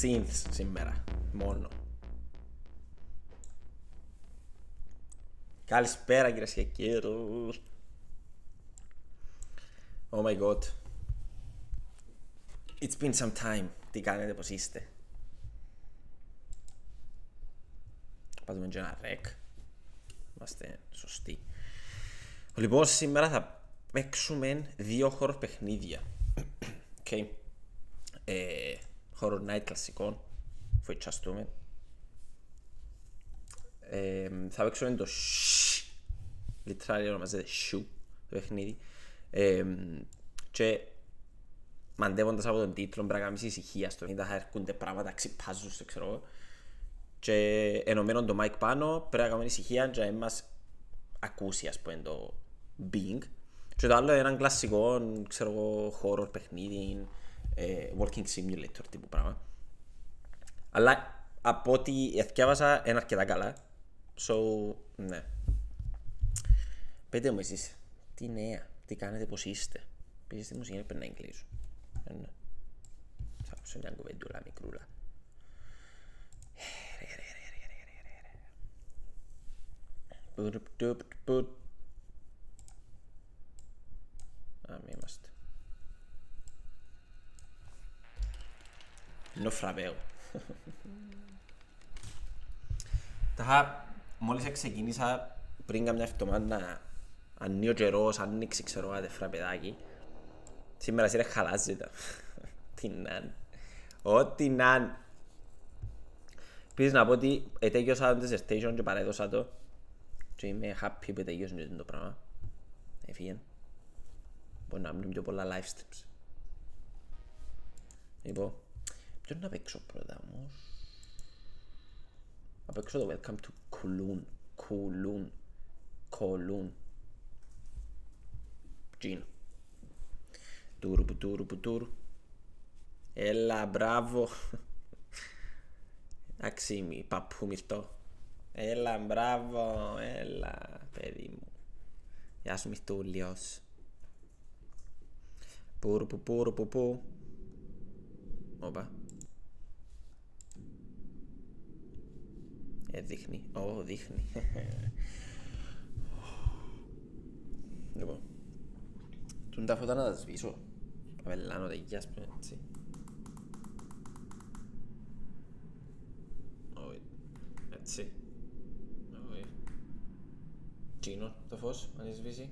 Synths σήμερα. Μόνο. Καλησπέρα κυρίες και κύριοι. Oh my god. It's been some time. Τι κάνετε, πώς είστε; Πάμε και ένα ρεκ. Είμαστε σωστοί. Λοιπόν, σήμερα θα παίξουμε δύο horror παιχνίδια. Okay. Ε, horror night κλασικών. Φοητσαστούμε. Ε, θα παίξουμε το shh. Literally ονομάζεται shoo το παιχνίδι. Ε, και μαντεύοντας από τον τίτλο πρέπει να κάνεις ησυχία στο παιχνίδι. Θα έρχονται πράγματα, ξυπάζουν στο ξέρω εγώ. Και ενωμένο το mic πάνω πρέπει να κάνουμε ησυχία και να μας ακούσει ας πούμε το Bing. Και το άλλο είναι ένα κλασικό, ξέρω εγώ, horror παιχνίδι, ε, working simulator τύπου πράγμα. Αλλά από ό,τι εθιάβασα είναι αρκετά καλά. So, ναι. Πείτε μου εσείς, τι νέα, τι κάνετε, πώς είστε; Επίσης τη μουσική πρέπει να εγκλήσω. Ε, ναι. Θα ακούσω μια κουβεντούλα μικρούλα. Πουτ, πουτ, πουτ. Α, μη είμαστε. No frapeo. Τα μόλις ξεκίνησα πριν καμιά εβδομάδα να ανοίγει ο καιρός, ανοίξει ξέρω κάτι φραπεδάκι. Σήμερα σειρά χαλάζει τα. Τι να είναι. Ό,τι να είναι. Επίσης να πω ότι ετέγιωσα το dissertation και παρέδωσα το και είμαι happy που ετέγιωσε το πράγμα. Έφυγε. Μπορεί να μείνουν πιο πολλά live streams. Λοιπόν, ποιο να παίξω πρώτα όμως. Να παίξω το Welcome to Kowloon. Kowloon. Kowloon. Τζίνο. Τούρου που τούρου που τούρου. Έλα, μπράβο. Εντάξει, μη παππού μυρτό. Έλα, μπράβο, έλα, παιδί μου. Γεια σου, Μυρτούλιος. Πουρ, που, πουρ, που, που. Όπα. Ε, δείχνει. Ω, δείχνει. λοιπόν. Τούν τα φώτα να τα σβήσω. Αβελάνω τα γεια ας πούμε, έτσι. Όχι. Έτσι. Όχι. Τσίνο το φως, αν σβήσει.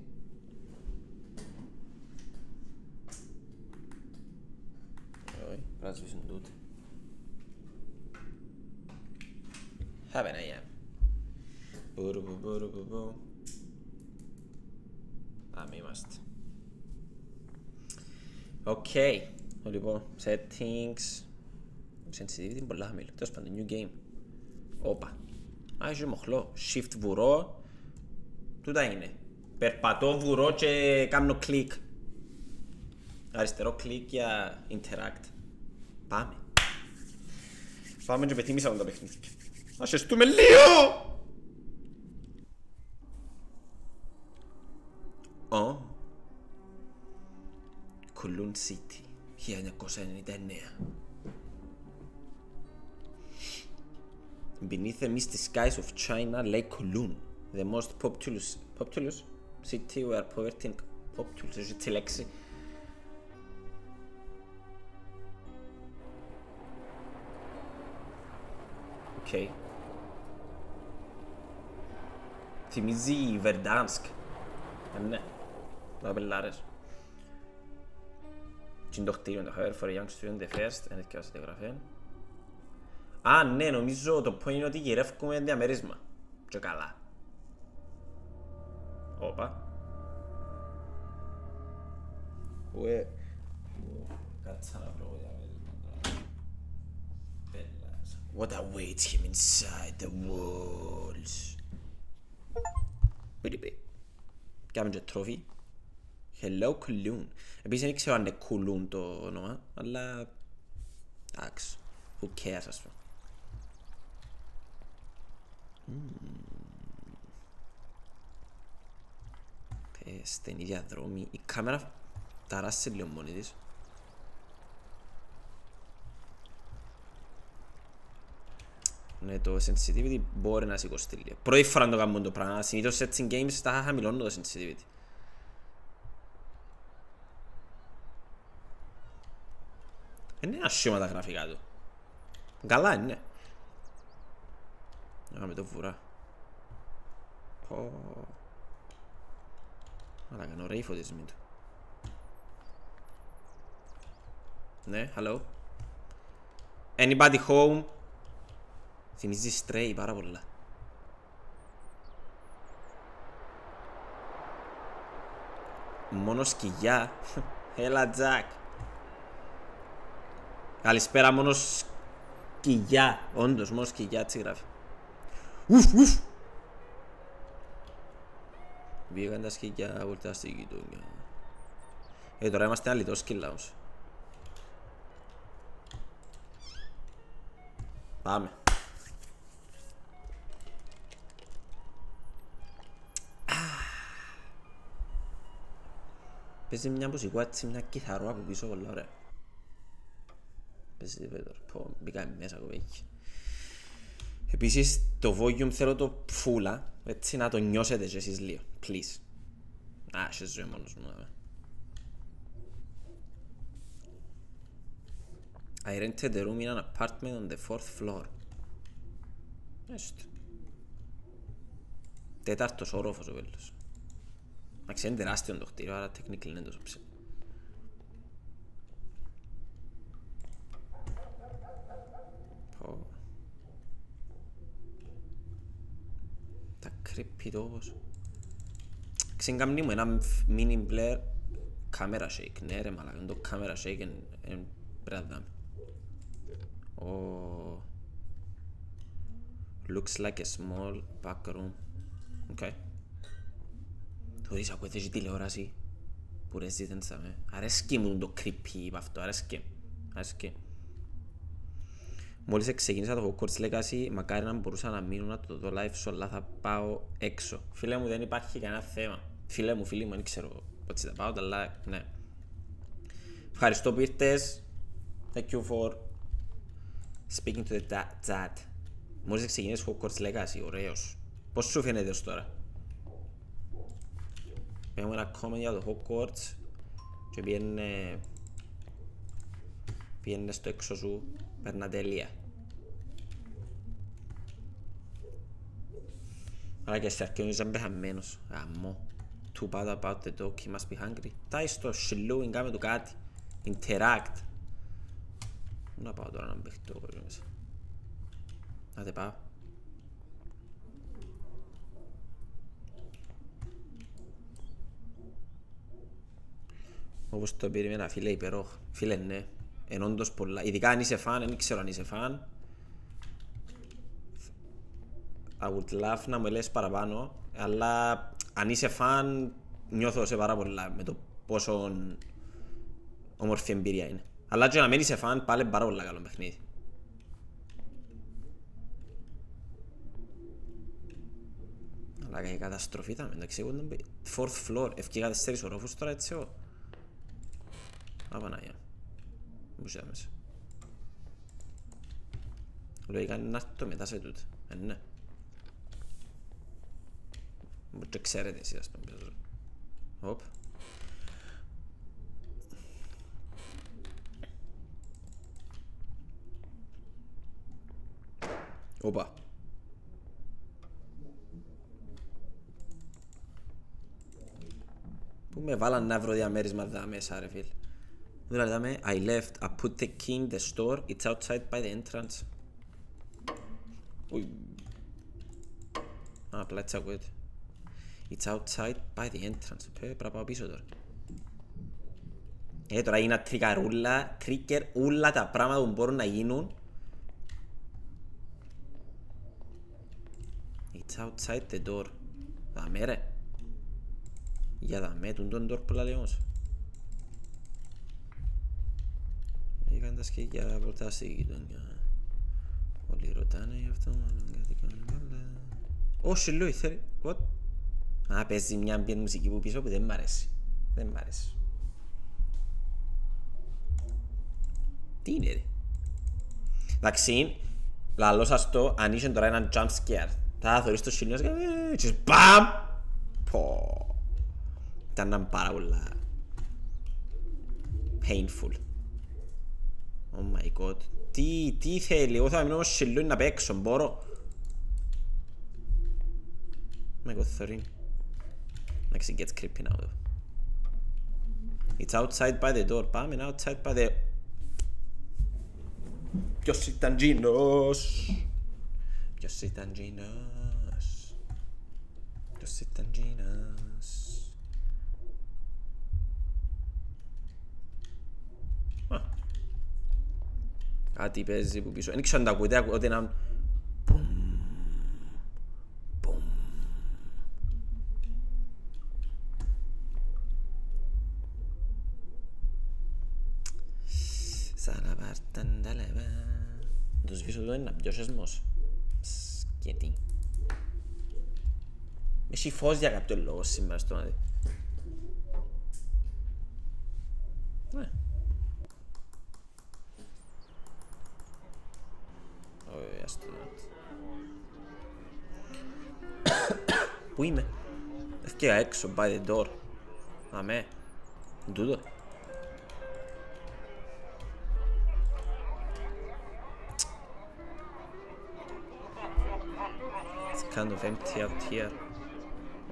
Όχι, πρέπει να σβήσουν τούτοι. Have an AM. Μπουρου μπου μπουρου μπου μπου. Πάμε είμαστε. Οκ. Λοιπόν, settings. Sensitivity είναι πολλά χαμηλό. Τέλος πάντων, new game. Όπα. Α, έχει μοχλό. Shift βουρώ. Τούτα είναι. Περπατώ βουρώ και κάνω κλικ. Αριστερό κλικ για interact. Πάμε. Πάμε και πεθυμήσαμε τα παιχνίδια. Να χεστούμε λίγο! Ω. Kowloon City, 1999. Beneath the misty skies of China lay Kowloon, the most populous, populous city where poverty and populous, έχει τη λέξη. Οκ. Θυμίζει Βερντάνσκ. Ε, ναι. Τα πελάρες. Τι είναι το κτίριο, το However for young student the first, είναι και τη γραφή. Α, ναι, νομίζω το point είναι ότι γυρεύουμε διαμέρισμα. Και καλά. Όπα. Ουε. Κάτσα να βρω διαμέρισμα τώρα. Πέλας. What awaits him inside the walls; Πήρε Κάμε και τρόφι. Hello Kowloon. Επίσης δεν ξέρω αν είναι Kowloon το όνομα, αλλά... Εντάξει. Who cares ας πούμε. Πες, στενή διαδρόμη. Η κάμερα ταράσσε λίγο μόνη της. Ναι, το sensitivity μπορεί να σηκωστεί λίγο. Πρώτη φορά το κάνουμε το πράγμα. Συνήθως σε έτσι games τα χαμηλώνω το sensitivity. Είναι ένα σιώμα τα γραφικά του. Καλά είναι. Να με το βουρά. Πω. Αλλά κάνω ωραία οι φωτισμοί του. Ναι, hello. Anybody home? Θυμίζει Stray πάρα πολλά. Μόνο σκυλιά. Έλα, Τζακ. Καλησπέρα, μόνο σκυλιά. Όντως, μόνο σκυλιά, έτσι γράφει. Ουφ, ουφ. Βγήκαν τα σκυλιά, βολτά στη γειτονιά. Ε, τώρα είμαστε αλητός σκυλάους. Πάμε. Παίζει μια μουσικό έτσι, μια κιθαρό από πίσω πολλά ωραία. Παίζει το πω, μπήκα μέσα κοπέκι. Επίσης το volume θέλω το φούλα, έτσι να το νιώσετε και εσείς λίγο, please. Α, σε ζωή μόνος μου, βέβαια. I rented a room in an apartment on the fourth floor. Έστω. Τέταρτος όροφος ο Βέλος. Εντάξει, είναι τεράστιο το κτίριο, άρα technically είναι τόσο ψηλό. Τα creepy τόπος. Ξεκάμνει μου ένα mini blur camera shake. Ναι ρε μαλάκα, το camera shake είναι πρέπει να δάμε. Oh. Looks like a small back room. Okay. Θωρείς ακούετε και τηλεόραση που ρε ζήτησαμε. Αρέσκει μου το creepy από αυτό, αρέσκει. Αρέσκει. Μόλις ξεκίνησα το Hogwarts Legacy, μακάρι να μπορούσα να μείνω να το δω live σου, αλλά θα πάω έξω. Φίλε μου, δεν υπάρχει κανένα θέμα. Φίλε μου, φίλοι μου, δεν ξέρω πώς θα πάω, αλλά ναι. Ευχαριστώ που ήρθες. Thank you for speaking to the chat. Μόλις ξεκινήσεις Hogwarts Legacy, ωραίος. Πώς σου φαίνεται ως τώρα; Έχουμε ένα comment για το Hogwarts και πιένε πιένε στο έξω σου, περνά τέλεια. Αλλά και σε αρχή ήταν πεθαμένος, γαμώ. Too bad about the dog, he must be hungry. Τάει στο σιλούιν, κάμε του κάτι. Interact. Πού να πάω τώρα να μπαιχτώ μέσα. Να τε πάω. Όπως το περίμενα φίλε υπερόχ. Φίλε ναι. Εν όντως πολλά. Ειδικά αν είσαι φαν, δεν ξέρω αν είσαι φαν. I would love να μου λες παραπάνω. Αλλά αν είσαι φαν νιώθω σε πάρα πολλά με το πόσο όμορφη εμπειρία είναι. Αλλά και να μην είσαι φαν πάλι πάρα πολλά καλό παιχνίδι. Αλλά η καταστροφή ήταν εντάξει εγώ ήταν fourth floor. Ευκήγα τέσσερις ορόφους τώρα έτσι εγώ. Απανάγια. Μου είσαι μέσα. Λογικά είναι να έρθω μετά σε τούτο. Ε, ναι. Μου το ξέρετε εσείς ας πούμε. Οπ. Οπα. Πού με βάλαν να βρω διαμέρισμα δά μέσα ρε φίλ. Δηλαδή δάμε I left, I put the key in the store, it's outside by the entrance. Ui. Α, απλά έτσι ακούγεται. It's outside by the entrance. Πρέπει να πάω πίσω τώρα. Ε, τώρα είναι τρικαρούλα, τρίκερ, όλα τα πράγματα που μπορούν να γίνουν It's outside the door. Δαμέ ρε. Για δαμέ τον τον door που λέει όμως. Είχαν τα σκέκια πρώτα στη γειτονιά. Όλοι ρωτάνε γι' αυτό μάλλον κάτι κάνουν καλά. Όχι λέει θέλει. What? Α, παίζει μια μπιεν μουσική που πίσω που δεν μ' αρέσει. Δεν μ' αρέσει. Τι είναι ρε; Εντάξει, Λαλό σας το, αν είσαι τώρα έναν jump scare. Θα θωρείς το σιλίνος και και μπαμ! Πω. Ήταν πάρα πολλά painful. Oh my god. Τι, τι θέλει, εγώ θα μείνω όμως σιλούι να παίξω, μπορώ. My god, θωρεί. Next it gets creepy now though. It's outside by the door. Πάμε outside by the... Ποιος ήταν Τζίνος; Ποιος ήταν Τζίνος; Ποιος ήταν Τζίνος; Κάτι παίζει που πίσω. Δεν ξέρω αν τα ακούτε, ακούτε έναν... Σαλαπαρτανταλεβα. Το σβήσω εδώ είναι να πιο σεσμός. Σκέτη. Έχει φως για κάποιο λόγο σήμερα στο να δει. Πού είμαι. Ευκαιρία έξω, by the door. Αμέ. Ντούτο. It's kind of empty out here.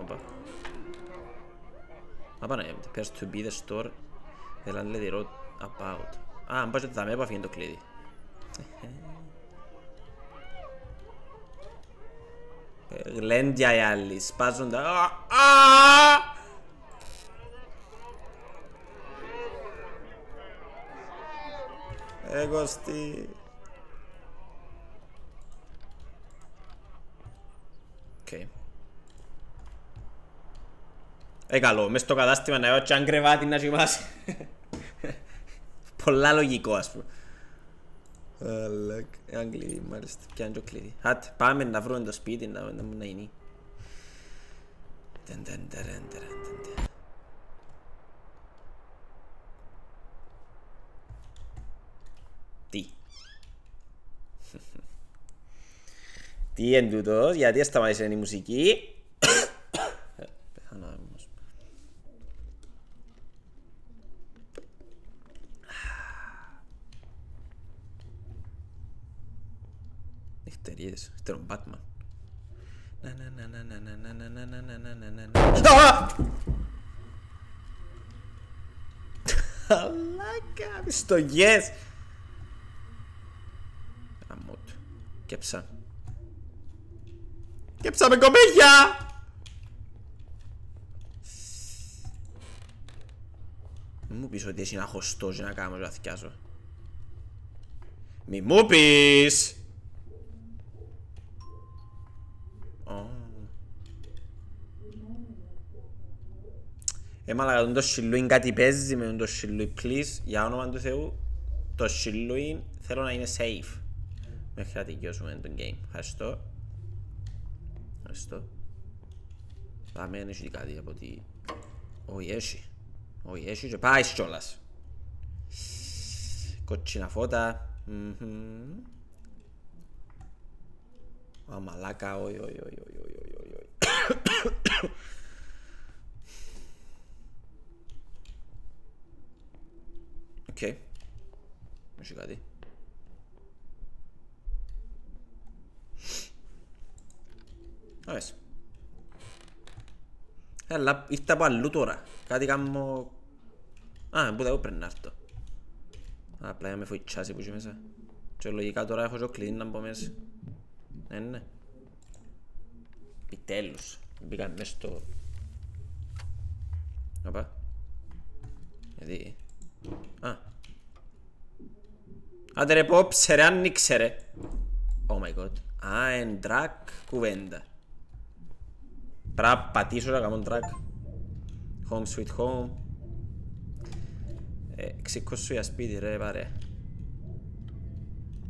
Οπα. Απα να είναι Πέρας to be the store. Δεν λένε λέει. Α, αν πας ότι θα με έπαφε το κλείδι. Γλέντια οι άλλοι, σπάζουν τα... Εγώ στη... Okay. Ε, καλό. Μες στο κατάστημα να έχω και αν κρεβάτι να κοιμάσει. Πολλά λογικό, ας πούμε. Αλλά, εάν κλειδί, μάλιστα. Πιάνε το κλειδί. Άτε, πάμε να βρούμε το σπίτι, να μου να είναι. Ταν, ταν, ταν, ταν, ταν, ταν. Τι; Τι είναι τούτος, γιατί σταμάτησε η μουσική; Πεθάνω όμως. Νυχτερίες, νυχτερον Batman. Να, να, να, να, να, να, να, να, να, να, να, να, να. Α! Αλάκα, στο yes. Αμότ. Κέψα. Κέψαμε κομμέλια! Μη μου πεις ότι εσύ να χωστώ και να κάνω και να θυκιάζω. Μη μου πεις! Ε, μαλακα, το σιλούιν κάτι παίζει με το σιλούιν, please, για όνομα του Θεού, το σιλούιν θέλω να είναι safe. Μέχρι να τελειώσουμε το game. Ευχαριστώ. Ευχαριστώ. Πάμε, δεν έχει κάτι από ότι... Όχι, έχει. Όχι, έχει και πάει κιόλας. Κότσινα φώτα. Α, μαλάκα, όχι, όχι, όχι, όχι, όχι, όχι, όχι. Οκ. Έχει κάτι. Ωραία. Αλλά ήρθα από αλλού τώρα. Κάτι κάνω... Α, που δεν πρέπει να έρθω. Απλά για με φοητσάσει που είσαι μέσα. Και λογικά τώρα έχω και κλειδί να μπω μέσα. Ναι, ναι. Επιτέλους. Μπήκα μέσα στο... Οπα. Γιατί... Α. Άντε ρε πω, ψερε, άνοιξε ρε. Oh my god. Α, εν τρακ κουβέντα. Πρέπει να πατήσω να κάνω τρακ. Home sweet home. Ε, ξήκω σου για σπίτι ρε πάρε.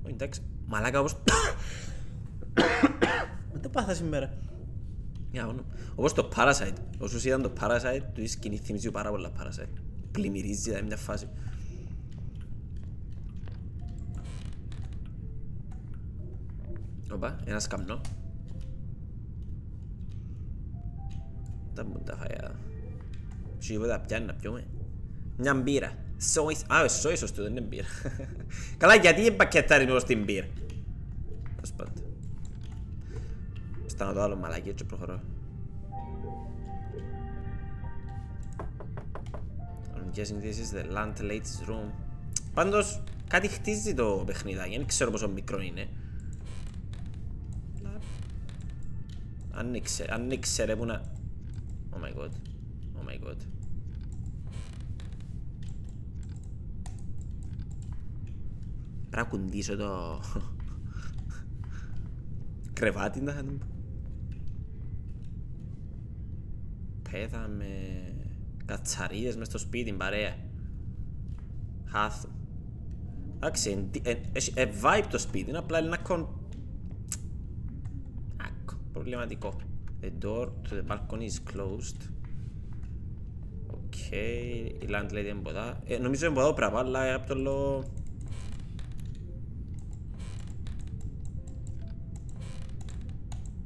Όχι εντάξει. Μαλάκα όπως... Δεν το πάθα σήμερα. Για όνομα. Όπως το Parasite. Όσους είδαν το Parasite, τους η σκηνή θυμίζει πάρα πολλά Parasite. Πλημμυρίζει δηλαδή μια φάση. Όπα, ένας σκαμνό. Τα μου τα φαγιά. Σου είπα τα πιάνει να πιούμε. Μια μπύρα. Σόις. Α, σόις σωστό, δεν είναι μπύρα. Καλά, γιατί εμπακετάρει νου στην μπύρα. Ας πάντα. Στάνω το άλλο μαλάκι, έτσι προχωρώ. I'm guessing this is the landlady's room. Πάντως, κάτι χτίζει το παιχνιδάκι, δεν ξέρω πόσο μικρό είναι. Αν ήξερε, αν ήξερε που να... Oh my god. Oh my god. Πρέπει να κουντήσω το... κρεβάτι να θα Πέθαμε κατσαρίδες μες στο σπίτι, παρέα. Χάθου. Εντάξει, έχει ε, vibe το σπίτι, είναι απλά ένα κον... Άκου, προβληματικό. The door to the balcony is closed. OK, η landlady είναι ποτά. Ε, νομίζω είναι ποτά πράγμα, αλλά από το λόγο...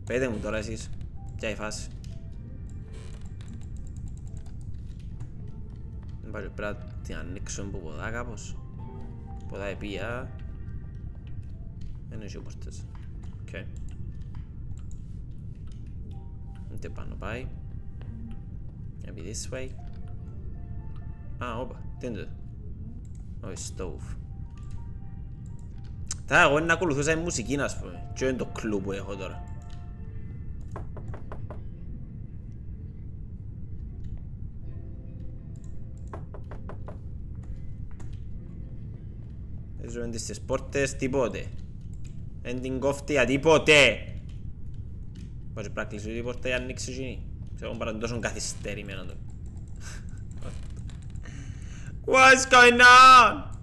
Πέτε μου τώρα εσείς, ποια η φάση. Πάλι πρέπει να την ανοίξουμε από ποδά κάπως. Ποδά επία. Δεν έχει πόρτες. Οκ. Ούτε πάνω πάει. Maybe this way. Α, όπα. Τι είναι το. Όχι, stove. Θα εγώ να ακολουθούσα η μουσική, να πούμε. Τι είναι το clue που έχω τώρα; Ζούμε τις πόρτες, τίποτε. Εν την κόφτει τίποτε. Πώς πρέπει να κλείσω την πόρτα για να ανοίξει γίνει. Ξέρω παρά τόσο καθυστερημένο το. What's going on?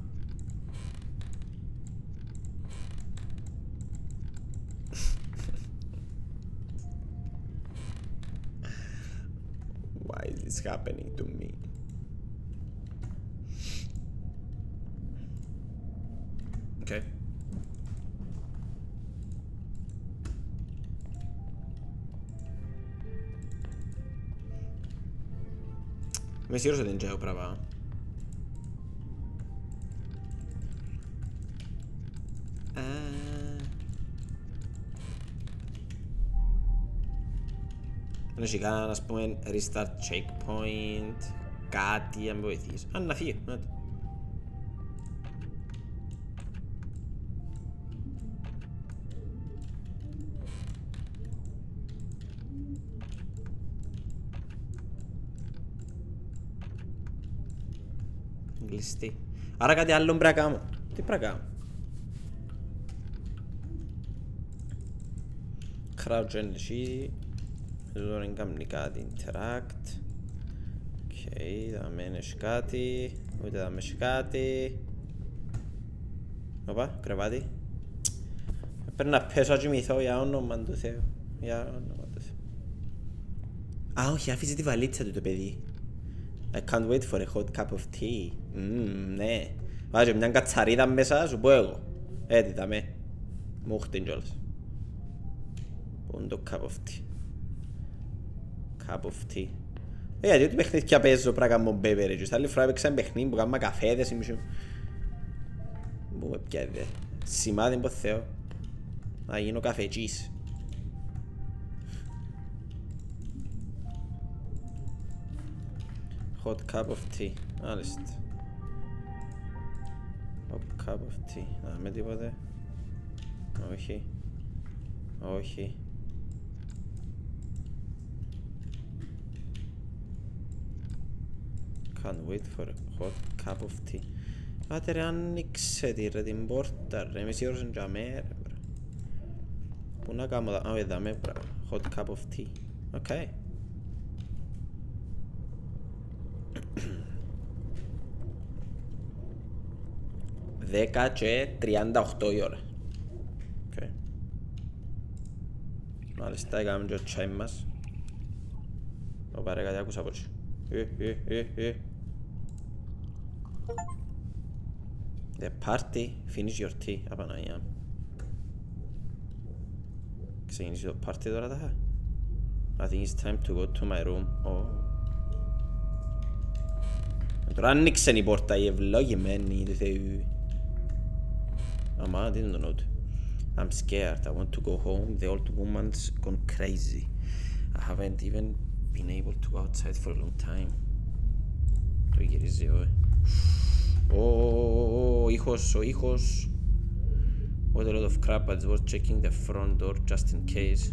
Είμαι σίγουρος ότι δεν ξέρω πράγμα. Δεν έχει κανένα, ας πούμε, restart checkpoint, κάτι, αν βοηθήσει. Αν να φύγει, να το. κλειστή. Άρα κάτι άλλο πρέπει να κάνω. Τι πρέπει να κάνω. Crouch energy. Εδώ δεν κάνει κάτι. Interact. OK, θα μένεις κάτι. Ούτε θα μένεις κάτι. Οπα, κρεβάτι. Πρέπει να πέσω να κοιμηθώ για όνομα του Θεού. Για όνομα του Θεού. Α, όχι, άφησε τη βαλίτσα του το παιδί. I can't wait for a hot cup of tea. Mm, ναι. Βάζει μια κατσαρίδα μέσα, σου πω εγώ. Έτσι τα με. Μου χτύν κιόλας. Πού είναι το cup of tea; Cup of tea. Ε, γιατί ότι παιχνίδια παίζω πρέπει να κάνω beverage. Άλλη φορά έπαιξα ένα παιχνίδι που κάνω καφέδες ή μισό. Πού με πιέδε. Σημάδι πω Θεό. Να γίνω καφετζής. Hot cup of tea. Μάλιστα. Hot cup of tea. Να με τίποτε. Όχι. Όχι. Can't wait for a hot cup of tea. Πάτε ρε άνοιξε τη ρε την πόρτα ρε. Είμαι σίγουρος είναι για μέρα. Πού να κάνω Α, εδώ με Hot cup of tea. OK. Okay. 10 και 38 η ώρα. Okay. Μάλιστα, έκαμε και το τσάι μας. Το πάρε κάτι άκουσα από έτσι. Ε, ε, ε, ε. The party, finish your tea, α Παναγιά. Ξεκινήσει το πάρτι τώρα τα I think it's time to go to my room. Oh. Τώρα άνοιξε η πόρτα η ευλόγημένη του Θεού. Αμά, τι είναι το νότο. I'm scared. I want to go home. The old woman's gone crazy. I haven't even been able to go outside for a long time. Το γυρίζει, ω. Ω, ο ήχος, ο ήχος. What a lot of crap, but it's worth checking the front door just in case.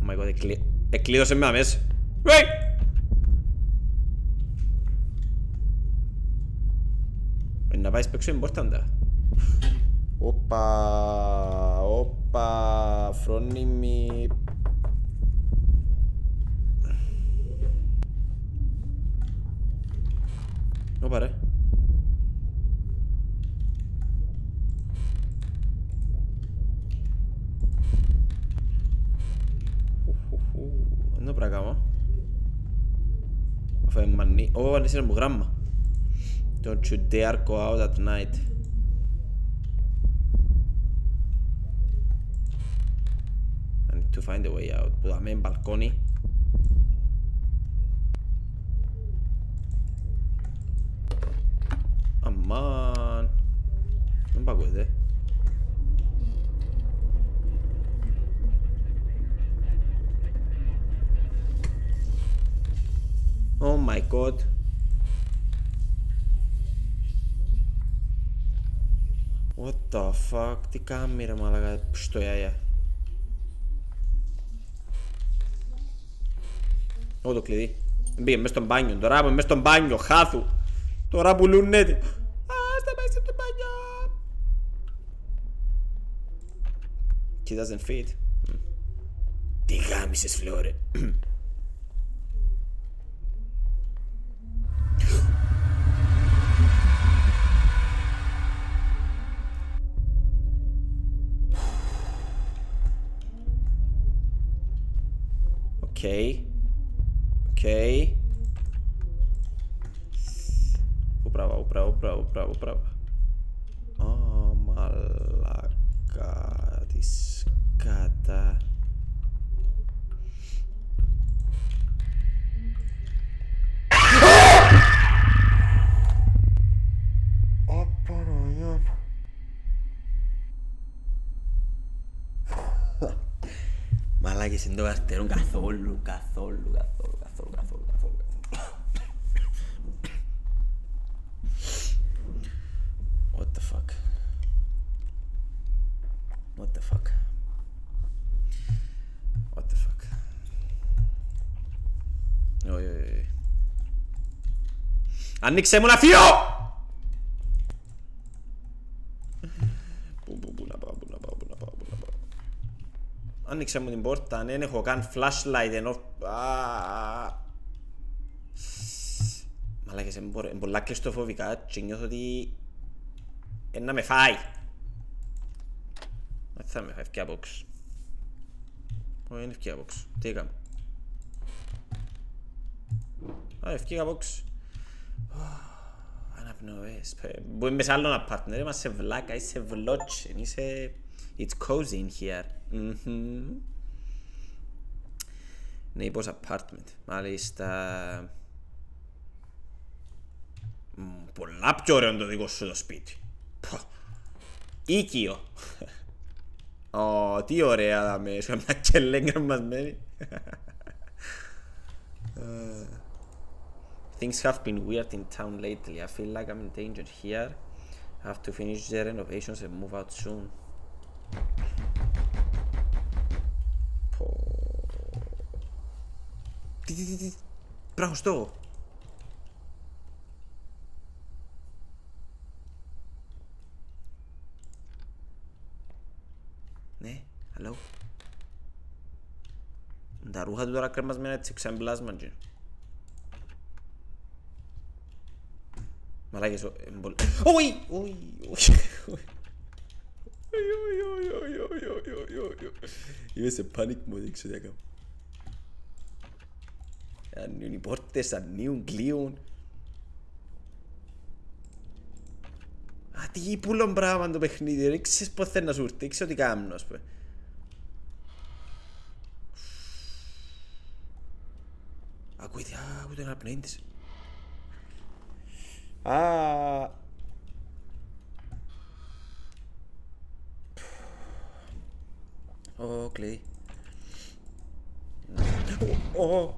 Oh my god, εκλεί... εκλείδωσε με αμέσως. Wait! Να πάει παίξω importante. Όπα, όπα, φρόνιμη. Όπα ρε. Δεν το πρέπει να κάνω. Αφού είναι μανί. Ω, είναι μου γράμμα. Don't you dare go out at night. I need to find a way out. Που δάμε μπαλκόνι. Αμάν. Δεν παγωγείται. Oh my god. What the fuck, τι κάνει ρε μαλακα, στο ιαία. Ω το κλειδί. Μπήκε μέσα στον μπάνιο, τώρα είμαι μέσα στον μπάνιο, χάθου. Τώρα πουλούν έτσι. Α, στα μέσα του μπάνιο. He doesn't fit. Τι γάμισες φλόρε. Ok. Ok. vou upravo, lá, vou upravo. lá. oh, malaka diskata. Μαλάκες δεν το καρτερούν καθόλου, καθόλου, καθόλου, καθόλου, καθόλου, καθόλου. What the fuck; What the fuck; What the fuck; Όχι, όχι, όχι. Ανοίξε μου να φύγω! Πού, πού, πού να πάω, πού να πάω, πού να πάω, πού να πάω. Άνοιξε μου την πόρτα, δεν έχω καν flashlight ενώ... Α. Μαλάκες, είναι πο- είναι πολλά κλειστοφοβικά και νιώθω ότι... Είναι να με φάει. Δεν θα με φάει, ευκαιρία box. Όχι, είναι ευκαιρία box. Τι έκαμε. Α, ευκαιρία box. Αναπνοές. Μπορεί μέσα άλλον partner, είμαστε σε βλάκα, είσαι βλότσεν, είσαι... It's cozy in here. Μμμ. Neighbors apartment. Μάλιστα. Μ, Πολλά πιο ωραίο είναι το δικό σου το σπίτι. Πω. Οίκιο. Ω, τι ωραία δάμε. Σου μια κελέγγρα μας μένει. Things have been weird in town lately. I feel like I'm in danger here. I have to finish the renovations and move out soon. Τι, τι, τι, τι. Πραγωστό. Ναι, hello. Τα ρούχα του τώρα κρέμασμένα έτσι ξεμπλάσμα και. Μαλάκες, ο- εμπολ- Όχι, όχι, όχι, όχι. Είμαι σε panic mode, δεν ξέρω τι να κάνω. Ανοίγουν οι πόρτες, ανοίγουν, κλείουν. Α, τι πουλον πράγμα το παιχνίδι, δεν ξέρεις πως θέλει να σου ήρθει, ξέρω τι κάνω, ας πούμε. Ακούγεται, α, ακούγεται ένα πνέιν της. Α, Ω, κλειδί. Ω,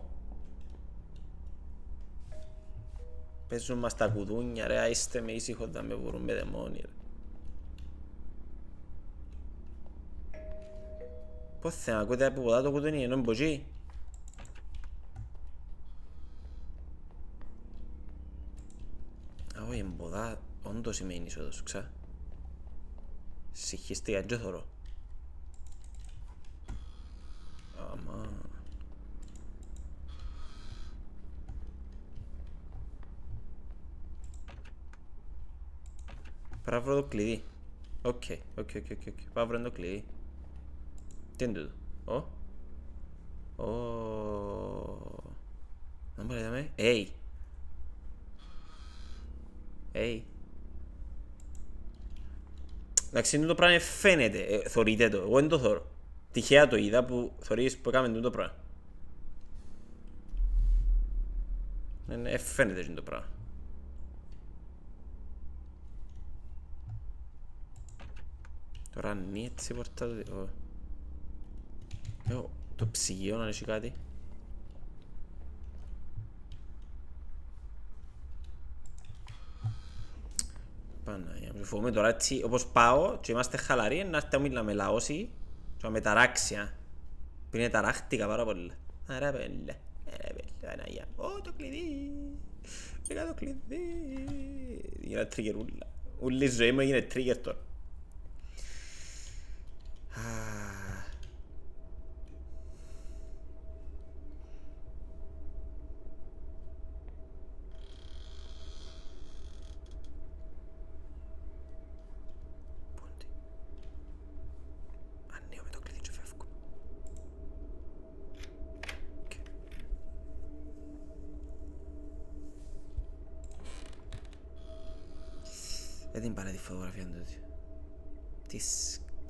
Παίζουν μας τα κουδούνια ρε, είστε με ήσυχο να με βρουν με δαιμόνι ρε. Πώς θα ακούτε από ποτά το κουδούνι ενώ μποτζί. Α, όχι, εμποδά, όντως είμαι είσοδος, ξα. Συχίστηκα, δεν θωρώ. Πρέπει να βρω το κλειδί. OK, OK, OK, OK, OK. Πάω βρω το κλειδί. Τι είναι τούτο. Ω. Ω. Να μπορεί να δούμε. Έι. Έι. Εντάξει, είναι το πράγμα φαίνεται. Ε, θωρείτε το. Εγώ δεν το θωρώ. Τυχαία το είδα που θωρείς που έκαμε το πράγμα. Ναι, ναι, φαίνεται το πράγμα. Τώρα είναι έτσι η πορτά του... Το ψυγείο να έχει κάτι. Παναγία μου, φοβούμαι τώρα έτσι, όπως πάω και είμαστε χαλαροί, να έρθει να με λαώσει και να με ταράξει, Πριν είναι ταράχτηκα πάρα πολύ. Άρα πέλε, άρα πέλε, Παναγία μου, Ω, το κλειδί, βρήκα το κλειδί. Γίνα τρίγερ Ούλη η ζωή μου έγινε τρίγερ τώρα. Δεν την πάρε τη φωτογραφία του. Τι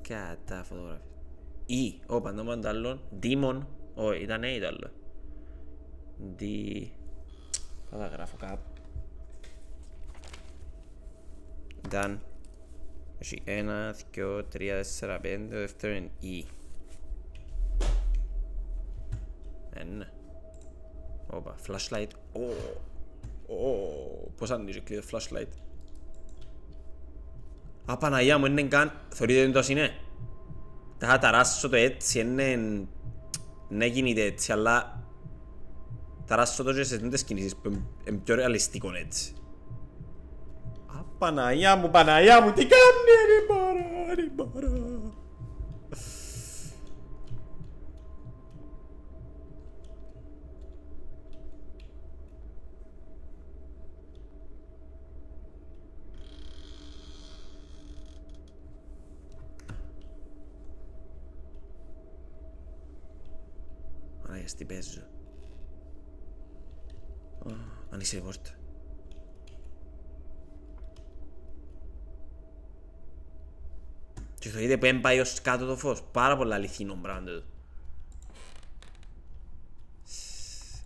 σκατά φωτογραφία. Ή, όπα, το μόνο άλλο, Demon, όχι, ήταν ή ήταν άλλο. Δι... Θα τα γράφω κάπου. Ήταν... Έχει ένα, δυο, τρία, τέσσερα, πέντε, το δεύτερος είναι Ή. Ένα. Όπα, flashlight. Ω, ω, πώς ανοίγει κλείδω flashlight; Α, Παναγία μου, είναι καν... Θωρείτε δεν το είναι; Θα ταράσω το έτσι, είναι... Ναι γίνεται έτσι, αλλά... Ταράσω το και σε τέτοιες κινήσεις που είναι πιο ρεαλιστικό έτσι. Α, Παναγία μου, Παναγία μου, τι κάνεις, ρε μπορώ, ρε μπορώ. Παναγία, τι παίζω. Άνοιξε η πόρτα. Και το είδε που έμπαει ως κάτω το φως. Πάρα πολλά αληθινό πράγμα το.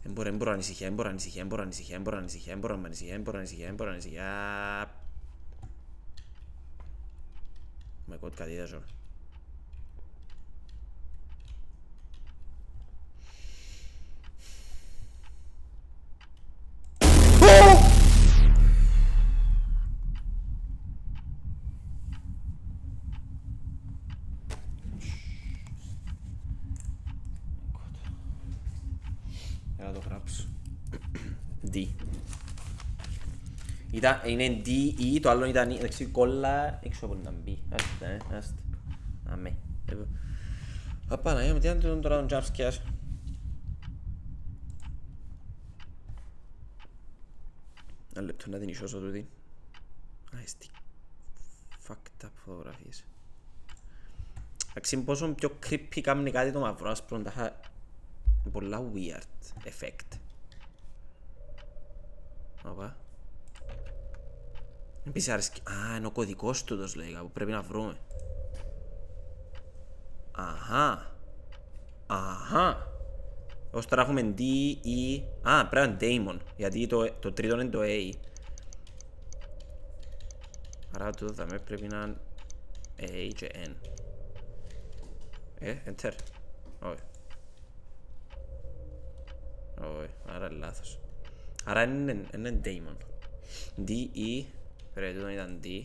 Δεν μπορώ, δεν μπορώ ανησυχία, δεν μπορώ ανησυχία, δεν μπορώ ανησυχία, δεν μπορώ ανησυχία, δεν μπορώ ανησυχία, δεν μπορώ ανησυχία, δεν μπορώ ανησυχία. Με κότ κάτι είδα ζω. Έλα το γράψω. D. Ήταν, είναι D, E, το άλλο ήταν E, εντάξει, κόλλα, έξω από να μπει. Άστε, ε, άστε. Αμέ. Απαναγία μου, τι είναι τώρα τον jumpscare. Ένα λεπτό να την ισώσω τούτη. Α, εστί. Fucked up φωτογραφίες. Εντάξει, πόσο πιο creepy κάνει κάτι το μαύρο άσπρο, τα πολλά weird effect. Οπα. Επίσης αρέσκει... Α, είναι ο κωδικός του τους λέει, που πρέπει να βρούμε. Αχα. Αχα. Ως τώρα έχουμε D, E... Α, πρέπει να είναι Damon. Γιατί το, το τρίτο είναι το A. Άρα το δάμε πρέπει να είναι A και N. Ε, enter. Όχι. Όχι, άρα λάθος. Άρα είναι, είναι Damon. D, E... Πρέπει να ήταν D.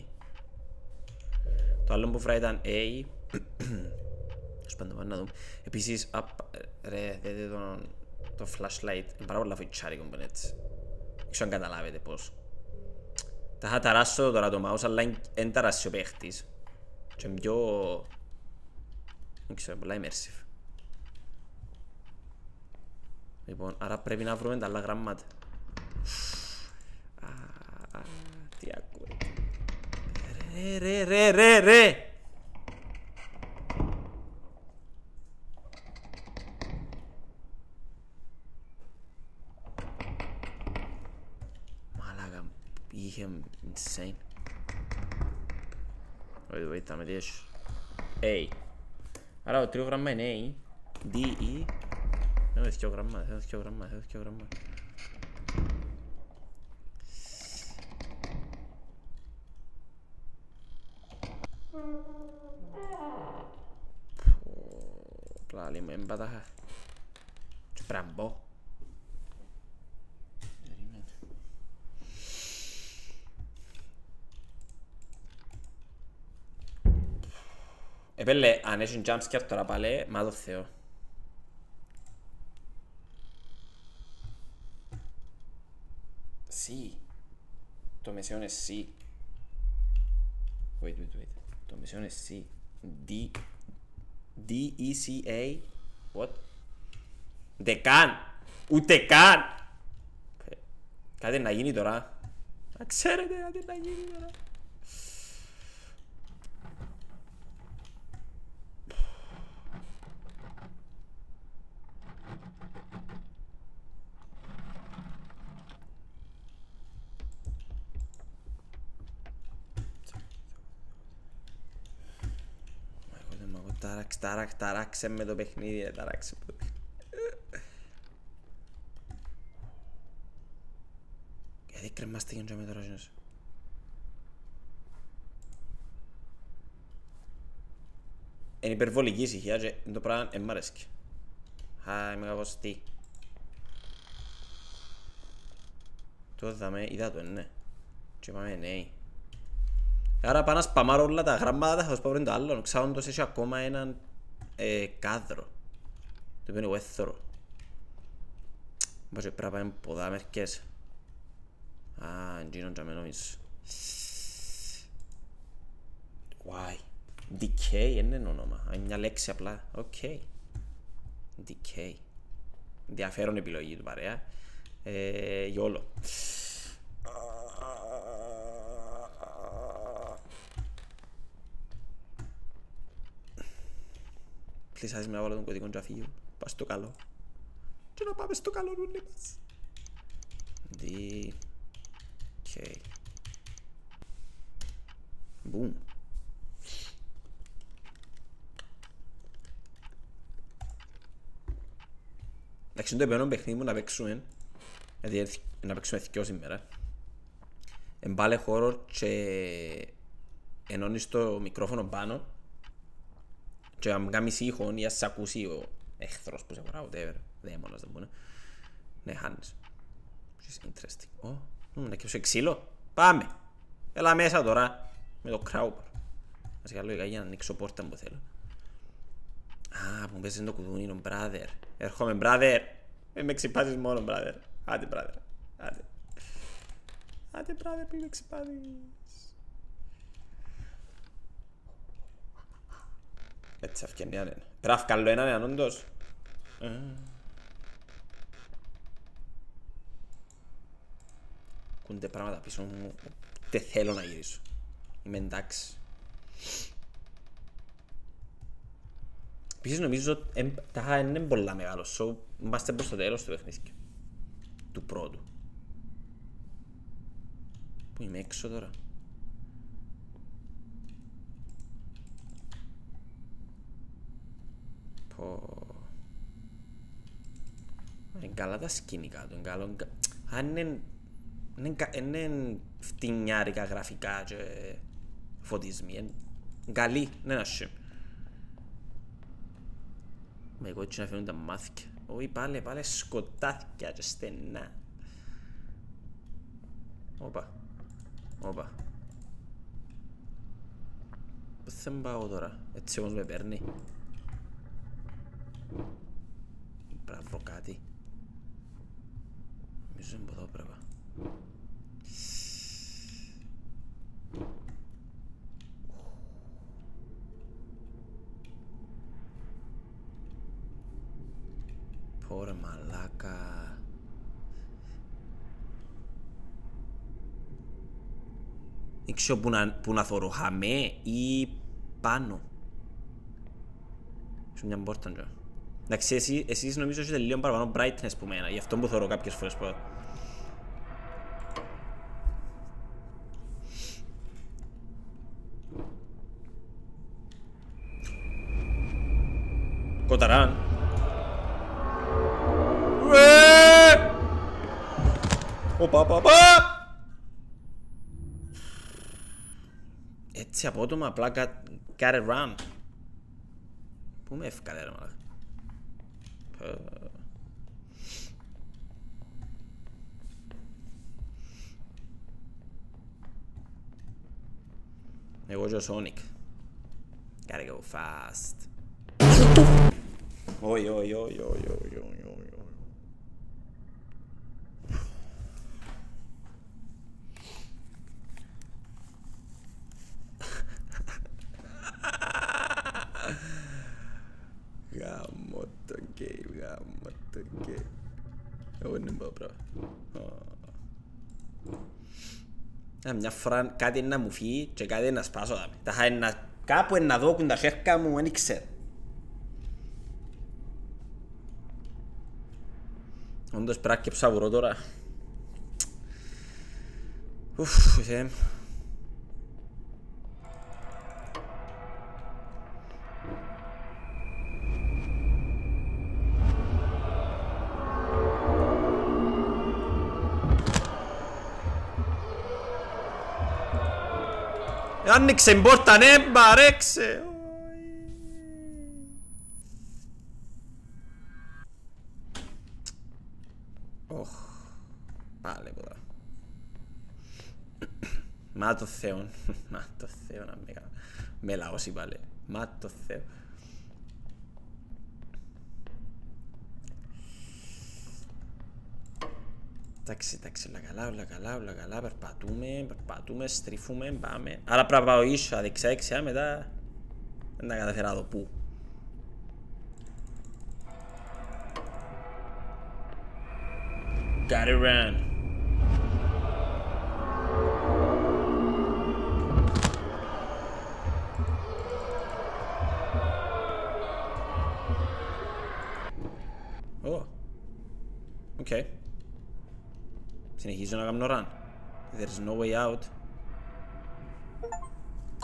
Το άλλο που φράει ήταν A. Σπάντα πάμε να δούμε. Επίσης, ρε, δείτε το, το flashlight. Είναι πάρα πολλά φοητσάρικο που είναι έτσι. Δεν ξέρω αν καταλάβετε πώς. Τα θα ταράσω τώρα το mouse, αλλά είναι ταράσει ο παίχτης. Και είναι πιο... Δεν ξέρω, πολλά immersive. Λοιπόν, άρα πρέπει να βρούμε τα άλλα γραμμάτα. Τι ακούω. Ρε, ρε, ρε, ρε, ρε. Μαλάκα, είχε insane. Wait, wait, θα με δεις. A. Άρα το τρίο γραμμά είναι A. D, E. Θέλω δυο γραμμά, θέλω δυο γραμμά, θέλω δυο γραμμά. Πλάλη μου έμπατα. Και μπραμπό. Επέλε, αν έχει jumpscare τώρα πάλι, μα το θεό. C. Το μεσαίο είναι C. Wait, wait, wait. Το μεσαίο είναι C. D. D, E, C, A. What? Ούτε καν. Ούτε καν. Κάτι να γίνει τώρα. Να ξέρετε κάτι να γίνει τώρα. Τάραξ, τάραξ, τάραξε με το παιχνίδι, ρε, τάραξε με το παιχνίδι. Γιατί κρεμάστε για να με τώρα γίνος. Είναι υπερβολική ησυχία και το πράγμα δεν μ' αρέσκει. Α, είμαι κάπως τι. Το δάμε, είδα το, ναι. Και είπαμε ναι. Άρα πάω να σπαμάρω όλα τα γραμμάτα, θα σπάω πριν το άλλο. Ξάοντος έχει ακόμα έναν ε, κάδρο. Το οποίο είναι ουέθωρο. Μπορεί πρέπει να πάμε ποδά μερικές. Α, εντύνον και με νομίζω. Why? Decay είναι όνομα. Είναι μια λέξη απλά. Οκ. Okay. Decay. Ενδιαφέρον επιλογή του παρέα. Ε, γιόλο. Πλησιάζεις με να βάλω τον κωδικό και αφήγω. Πας στο καλό. Και να πάμε στο καλό ρούλι μας. D. K. Boom. Εντάξει, είναι το επόμενο παιχνίδι μου να παίξουμε. Γιατί να παίξουμε εθικιό σήμερα. Εμπάλε χώρο και ενώνεις το μικρόφωνο πάνω και αν κάνεις ήχον ή αν σε ακούσει ο εχθρός που σε χωρά, whatever, δαίμονας δεν μπορεί. Ναι, χάνεις. Which is interesting. Ω, να κοιτάξω ξύλο. Πάμε. Έλα μέσα τώρα. Με το κράουπερ. Βασικά λογικά για να ανοίξω πόρτα που θέλω. Α, που παίζεις το κουδούνι, είναι ο brother. Έρχομαι, brother. Δεν με ξυπάζεις μόνο, brother. Άντε, brother. Άντε. Άντε, brother, που με ξυπάζεις. Έτσι αυκένει έναν. Πρέπει να βγάλω έναν έναν όντως. Κούνται πράγματα πίσω μου. Δεν θέλω να γυρίσω. Είμαι εντάξει. Επίσης νομίζω τα είναι πολλά μεγάλο. So, είμαστε προς το τέλος του παιχνίδι. Του πρώτου. Πού είμαι έξω τώρα; Πω. Είναι καλά τα σκηνικά του, είναι καλό. Αν είναι, είναι, κα- είναι φτηνιάρικα γραφικά και φωτισμοί, είναι καλή, είναι ένα σιμ. Με εγώ έτσι να φαίνουν τα μάθηκε. Όχι πάλι, πάλι σκοτάθηκια και στενά. Όπα. Όπα. Πού θα πάω τώρα, έτσι όμως με παίρνει. Μπράβο κάτι. Νομίζω είναι από εδώ πρέπει. Πόρε μαλάκα. Δεν ξέρω που να, που να θωρώ, χαμέ ή πάνω. Σε μια πόρτα τώρα. Εντάξει, εσύ, εσείς νομίζω έχετε λίγο παραπάνω brightness που μένα, γι' αυτό που θωρώ κάποιες φορές που... Κοταράν. Ε! Οπα, οπα, οπα! Έτσι απότομα απλά got, got it run. Πού με έφυγα ρε μαλάκα. Ε. Εγώ και ο Sonic; Gotta go fast. Όχι, όχι, όχι, όχι, όχι, όχι, όχι. Γάμο το game, γάμο το game. Εγώ δεν μπορώ πράγμα. Α, μια φορά κάτι να μου φύγει και κάτι να σπάσω δάμε. Τα χάει να... Κάπου να δώκουν τα χέρια μου, δεν ξέρω. Όντως πρέπει και ψαβουρώ τώρα. Ουφ, Θεέ μου. Άνοιξε η πόρτα, ναι, μπαρέξε. Οχ, πάλι που τώρα. Μα το Θεό, μα το Θεό να με κάνω. Με λαώσει πάλι. Μα το Θεό. Εντάξει, εντάξει, όλα καλά, όλα καλά, όλα καλά. Περπατούμε, περπατούμε, στρίφουμε, πάμε. Άρα πρέπει να πάω ίσια, δεξιά, δεξιά, μετά δεν τα καταφέρα εδώ πού. Got it run. Συνεχίζω να κάνω run. There's no way out.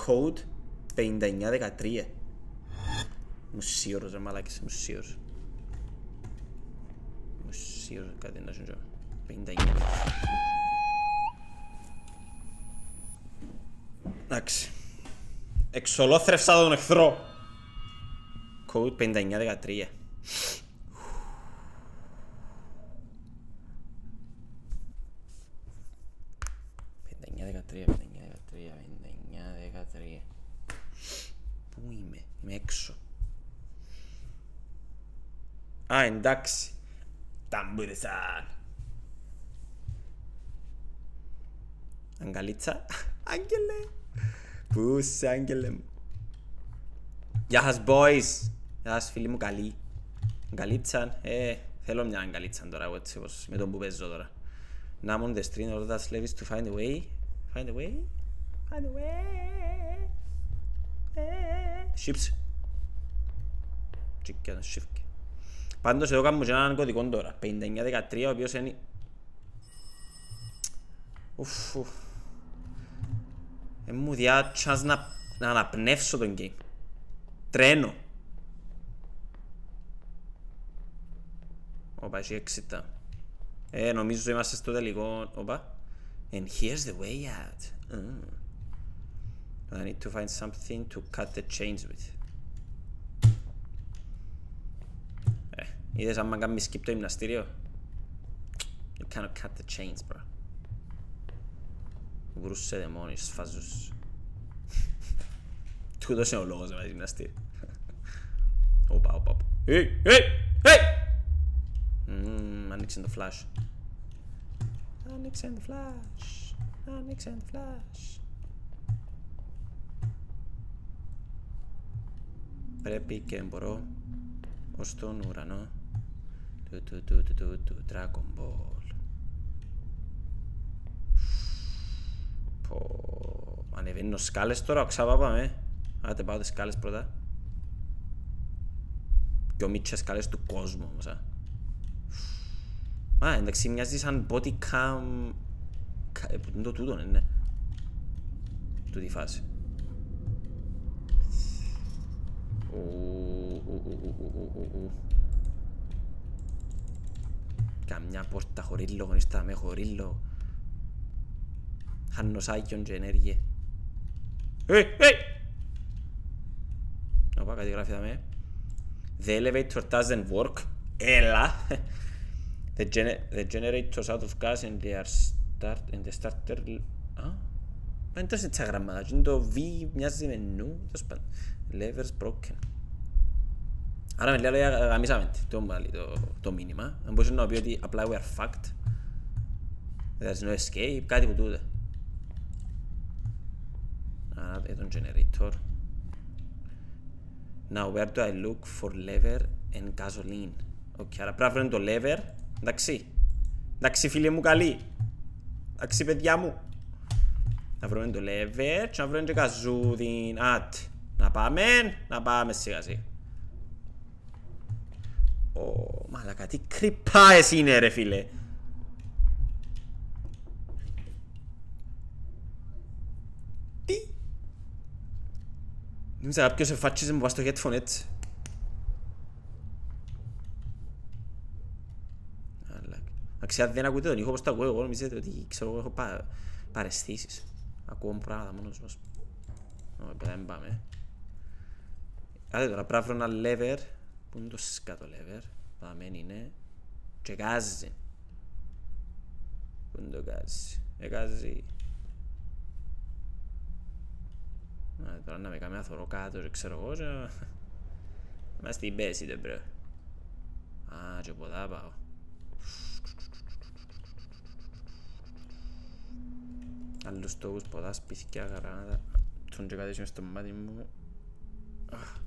Code 5913. Είμαι σίγουρος ρε μαλάκες, είμαι σίγουρος. Είμαι σίγουρος κάτι να σου 59. Εντάξει. Εξολόθρευσα τον εχθρό. Code 5913. Πεντανιά, δεκατρία, πεντανιά, δεκατρία, πεντανιά, δεκατρία. Πού είμαι, είμαι έξω. Α, εντάξει. Ταμπούρισαν. Αγκαλίτσα. Άγγελε. Πού είσαι, άγγελε μου; Γεια σας, boys. Γεια σας, φίλοι μου, καλή. Αγκαλίτσα. Ε, θέλω μια αγκαλίτσα τώρα, εγώ έτσι, όπως με τον που παίζω τώρα. Now I'm on the street in order that slaves to find a way. Find a way? Find a way. Ships. Chicken shift. Πάντως εδώ κάνουμε και έναν κωδικό τώρα. 59-13, ο οποίος είναι... Ουφ, ουφ. Ε, μου διά chance να, να αναπνεύσω τον game. Τρένο. Οπα, έχει έξιτα. Ε, νομίζω είμαστε στο τελικό. Οπα. And here's the way out. Mm. I need to find something to cut the chains with. Είδες άμα κάνεις skip το γυμναστήριο; You cannot cut the chains, bro. Βρούσε δαιμόνι, σφάζους. Τούτος είναι ο λόγος να γυμναστήριο. Οπα, οπα, οπα. Hey, hey, hey! Mm, άνοιξε το flash. Άνοιξε το flash. Άνοιξε το flash. Πρέπει και μπορώ ως τον ουρανό του του του του του του Dragon Ball. Πω, ανεβαίνω σκάλες τώρα, ξάπα πάμε. Άτε πάω τις σκάλες πρώτα. Πιο μίτσες σκάλες του κόσμου όμως, α. Α, εντάξει, μοιάζει σαν body cam... Είναι το τούτο, ναι. Τούτη φάση. Καμιά πόρτα χωρίς λόγο, νίστα με χωρίς λόγο. Χαννοσάκιον και ενέργεια. Ε, ε! Οπα, κάτι γράφει δάμε. The elevator doesn't work. Έλα. The, gener the generators out of gas and they are start and the starter... Α, είναι τόσο έτσι γραμμάτα. Είναι το V μοιάζει με νου. Τέλος πάντων. Levers broken. Άρα με λίγα λόγια γαμίσαμε το, το, το μήνυμα. Αν μπορούσε να πει ότι απλά we are fucked. There's no escape, κάτι που τούτε. Άρα τον generator. Now where do I look for lever and gasoline; OK, okay, άρα πρέπει να το lever. Εντάξει. Εντάξει φίλε μου καλή. Εντάξει παιδιά μου. Να βρούμε το lever και να βρούμε και καζούδιν. Άτ. Να πάμε. Να πάμε σιγά σιγά. Ω, μαλακα, τι κρυπάες είναι ρε φίλε. Τι; Νόμιζα κάποιος εφάτσιζε μου πας στο headphone έτσι. Αξιά δεν ακούτε τον ήχο πως το ακούω εγώ νομίζετε ότι ξέρω εγώ έχω πα, παρεστήσεις. Ακούω μου πράγματα μόνος μας. Ωραία, δεν πάμε. Άτε τώρα πρέπει να βρω ένα lever Πού είναι το σκάτω lever. Πάμε είναι. Και γάζει. Πού είναι το γάζει. Εγάζει. Τώρα να με κάνει αθωρό κάτω και ξέρω εγώ και... Μας την πέσει δεν πρέπει. Α, και ποτά πάω. Άλλους τόπους ποτά σπίθηκια γράμματα. Τον και κάτι στο μάτι μου. Αχ.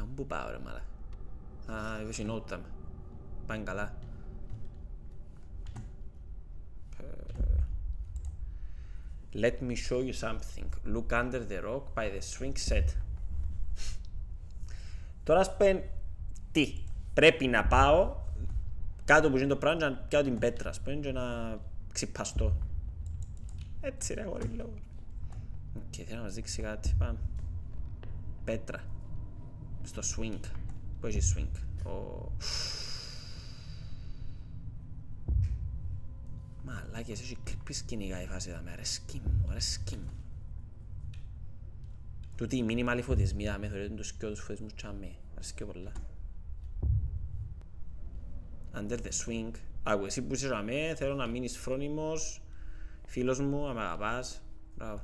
Για πού πάω ρε μάλα. Α, έχω συνότητα με. Πάνε καλά. Let me show you something. Look under the rock by the swing set. Τώρα σπεν τι. Πρέπει να πάω κάτω που είναι το πράγμα να πιάω την πέτρα. Σπεν και να ξυπαστώ. Έτσι ρε αγόρι λόγω. Και θέλω να μας δείξει κάτι. Πάμε. Πέτρα στο swing. Πού έχει swing. Ο... Μαλάκες, έχει creepy σκηνικά η φάση εδώ. Αρέσκει μου, αρέσκει μου. Τούτη η μήνυμα φωτισμοί, δάμε, θεωρείται τους και τους φωτισμούς τσάμε. Αρέσκει πολλά. Under the swing. Άκου, εσύ που είσαι τσάμε, θέλω να μείνεις φρόνιμος, φίλος μου, αν με αγαπάς. Μπράβο.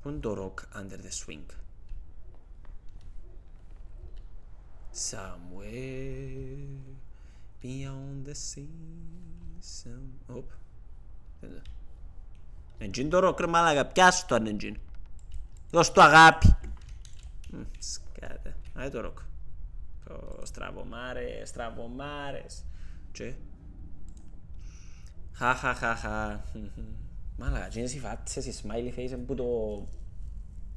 Πού είναι το rock under the swing; Somewhere beyond the sea some... Οπ. Εντζίν το ροκ ρε μάλακα, πιάσου το αν εντζίν. Δώσ' το αγάπη. Σκάτε. Α, το ροκ. Στραβομάρες, στραβομάρες. Και. Χαχαχαχα. Μάλακα, γίνες οι φάτσες, οι smiley faces που το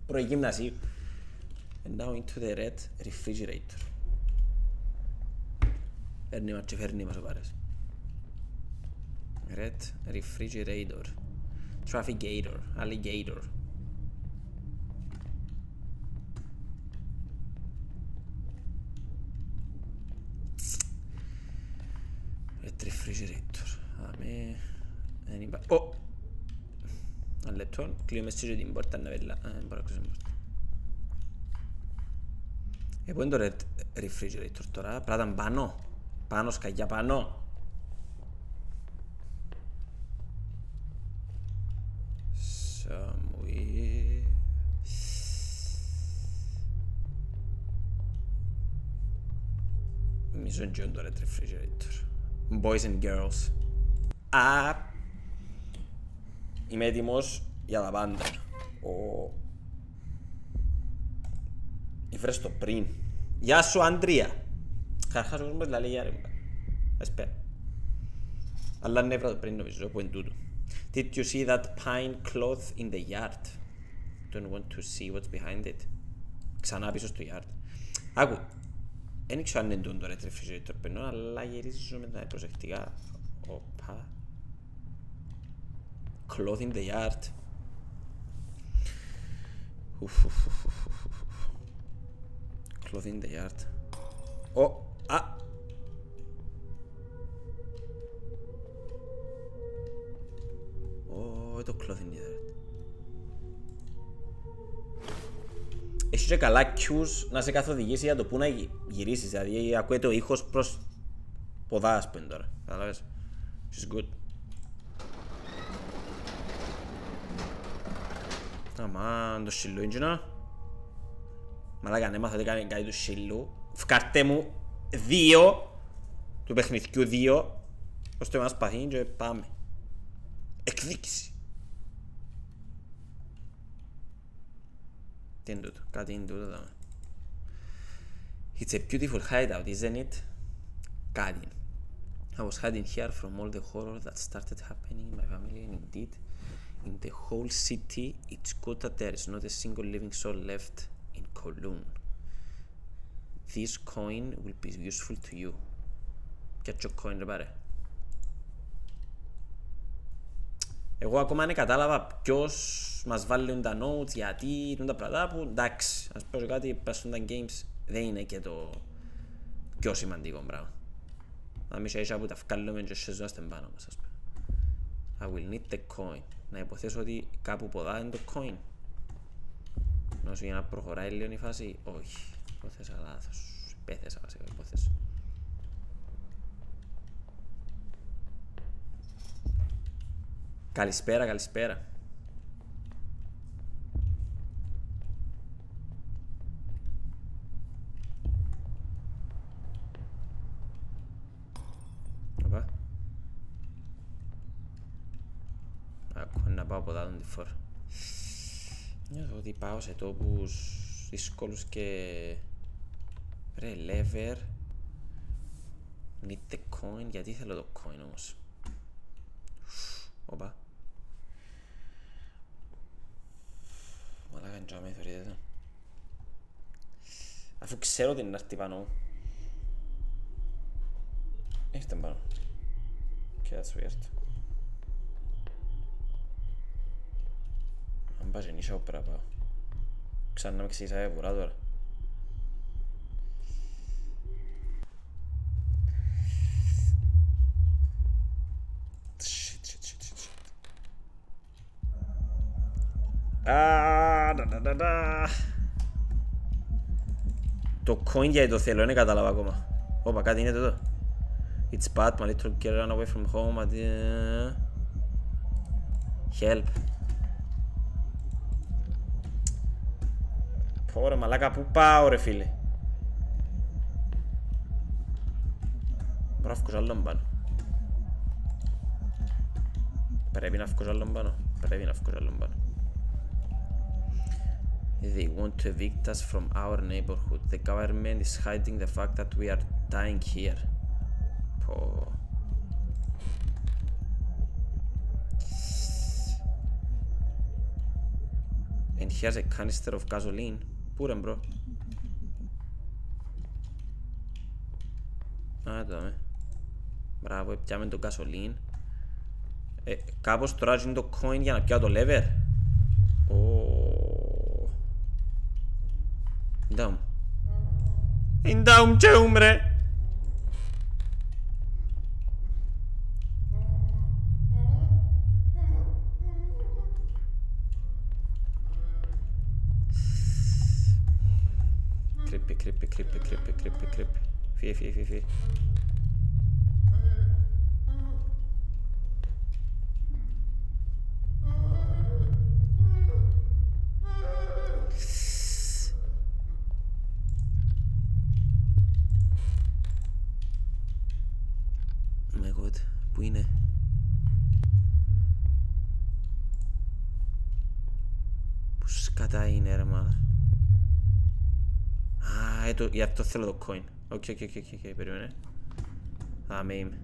προηγύμνασιο. And now into the red refrigerator. Vernimac Vernimac pare sì. Red Refrigerator. Trafficator Alligator. Red Refrigerator. A me eh, Oh! Al letto Clio messaggio di import a navella eh, ah, E poi red refrigerator Torah Pradan bano Πάνω, σκαγιά πάνω. Somewhere. Μισό είναι το refrigerator. Boys and girls. Α, είμαι έτοιμος για τα πάντα. Ο... Ήφερες το πριν. Γεια σου, Αντρία. Καρχάς ο κόσμος λέει για ρε. Εσπέρα. Αλλά νεύρα το πριν νομίζω που είναι τούτο. Did you see that pine cloth in the yard? Don't want to see what's behind it. Ξανά πίσω στο yard. Άκου. Δεν ξέρω αν είναι τούτο ρε refrigerator πενώ, αλλά γυρίζω μετά προσεκτικά. Οπα. Cloth in the yard. Cloth in the yard. Oh, ah. Oh, το cloth in the yard. Έχεις και καλά cues να σε καθοδηγήσει για το πού να γυρίσεις. Δηλαδή ακούεται ο ήχος προς ποδά, ας πούμε τώρα. Καταλάβες. She's good. Αμάν, το σιλού είναι να. Μαλάκα, αν έμαθα ότι κάνει κάτι του σιλού. Φκάρτε μου δύο του παιχνιδιού δύο ώστε να μας παθεί και πάμε. Εκδίκηση. Τι είναι τούτο, κάτι είναι τούτο εδώ. It's a beautiful hideout, isn't it? Κάτι είναι. I was hiding here from all the horror that started happening in my family and indeed in the whole city it's good that there is not a single living soul left in Kowloon. This coin will be useful to you. Get your coin ρε πάρε. Εγώ ακόμα δεν κατάλαβα ποιος μας βάλει τα notes, γιατί, τα πράγματα που εντάξει, ας πω κάτι, πας τα games δεν είναι και το πιο σημαντικό πράγμα. Να μην σε που τα βγάλουμε και σε ζωάστε πάνω μας, ας πούμε. I will need the coin. Να υποθέσω ότι κάπου ποδά είναι το coin. Νόσο για να προχωράει λίγο η φάση, όχι. Υποθέσα λάθος. Πέθεσα βασικά, υποθέσω. Καλησπέρα, καλησπέρα. Οπα. Ακούω να πάω από εδώ τη φορά. Νιώθω ότι πάω σε τόπους δύσκολους και... Ρε, lever. Need the coin. Γιατί θέλω το coin όμως. Οπα. Μαλάκα εντζάμε, θεωρείτε το. Αφού ξέρω ότι είναι να έρθει πάνω. Ήρθε πάνω. Και that's weird. Αν πας ενίσχυα όπου πρέπει να πάω. Ξανά να με εξηγήσατε βουρά τώρα. Το coin γιατί το θέλω, δεν κατάλαβα ακόμα. Όπα, κάτι είναι εδώ. It's bad, my little girl ran away from home. Help. Πω ρε μαλάκα, πού πάω ρε φίλε; Μπορώ να φύγω άλλον πάνω. Πρέπει να φύγω άλλον πάνω. Πρέπει να φύγω άλλον πάνω. They want to evict us from our neighborhood. The government is hiding the fact that we are dying here. Πω. And here's a canister of gasoline. Πού ρε μπρο. Α, το δάμε. Μπράβο, πιάμε το gasoline. Ε, κάπως τώρα είναι το coin για να πιάω το lever. Daum. În daum ce umre? Crepe, crepe, crepe, crepe, crepe, crepe. Fie, fie, fie, fie. God, πού είναι. Πού σκατά είναι ρε μάνα. Α, ε, το, για αυτό θέλω το coin. Οκ, οκ, οκ, οκ, οκ, περίμενε. Α, με είμαι.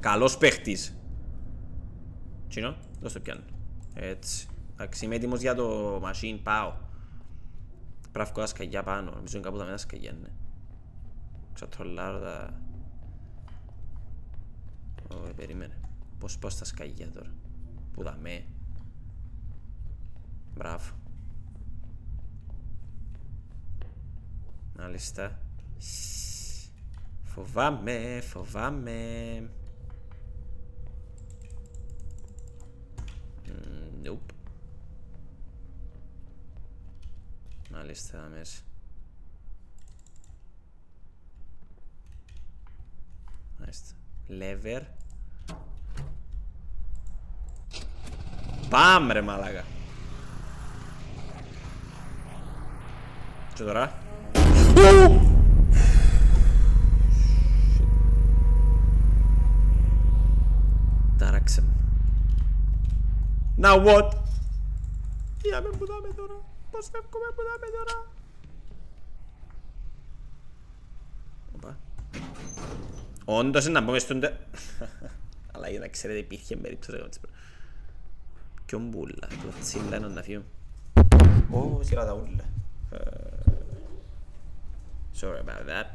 Καλός παίχτης. Τσινό, δώσ' το πιάνω. Έτσι. Εντάξει, είμαι έτοιμος για το machine, πάω. Πρέπει να βγω τα σκαγιά πάνω, νομίζω είναι κάπου τα μέσα σκαγιά, ναι. Ξατρολάρω τα... Ω, περίμενε. Πώς πάω στα σκαγιά τώρα. Πού τα με. Μπράβο. Μάλιστα. Φοβάμαι, φοβάμαι. Μ, Nope. Μάλιστα, μέσα. Μάλιστα. Lever. Πάμε ρε μαλάκα. Και τώρα. Τάραξε με. Now what? Για με που δάμε τώρα. Πώς φεύγουμε που δάμε τώρα. Οπα. Όντως είναι να πούμε στον... τε- Αλλά για να ξέρετε υπήρχε περίπτωση να κάνουμε Κι ομπούλα, το τσίλα είναι να φύγω. Ω, σειρά τα ούλα. Ε, Sorry about that.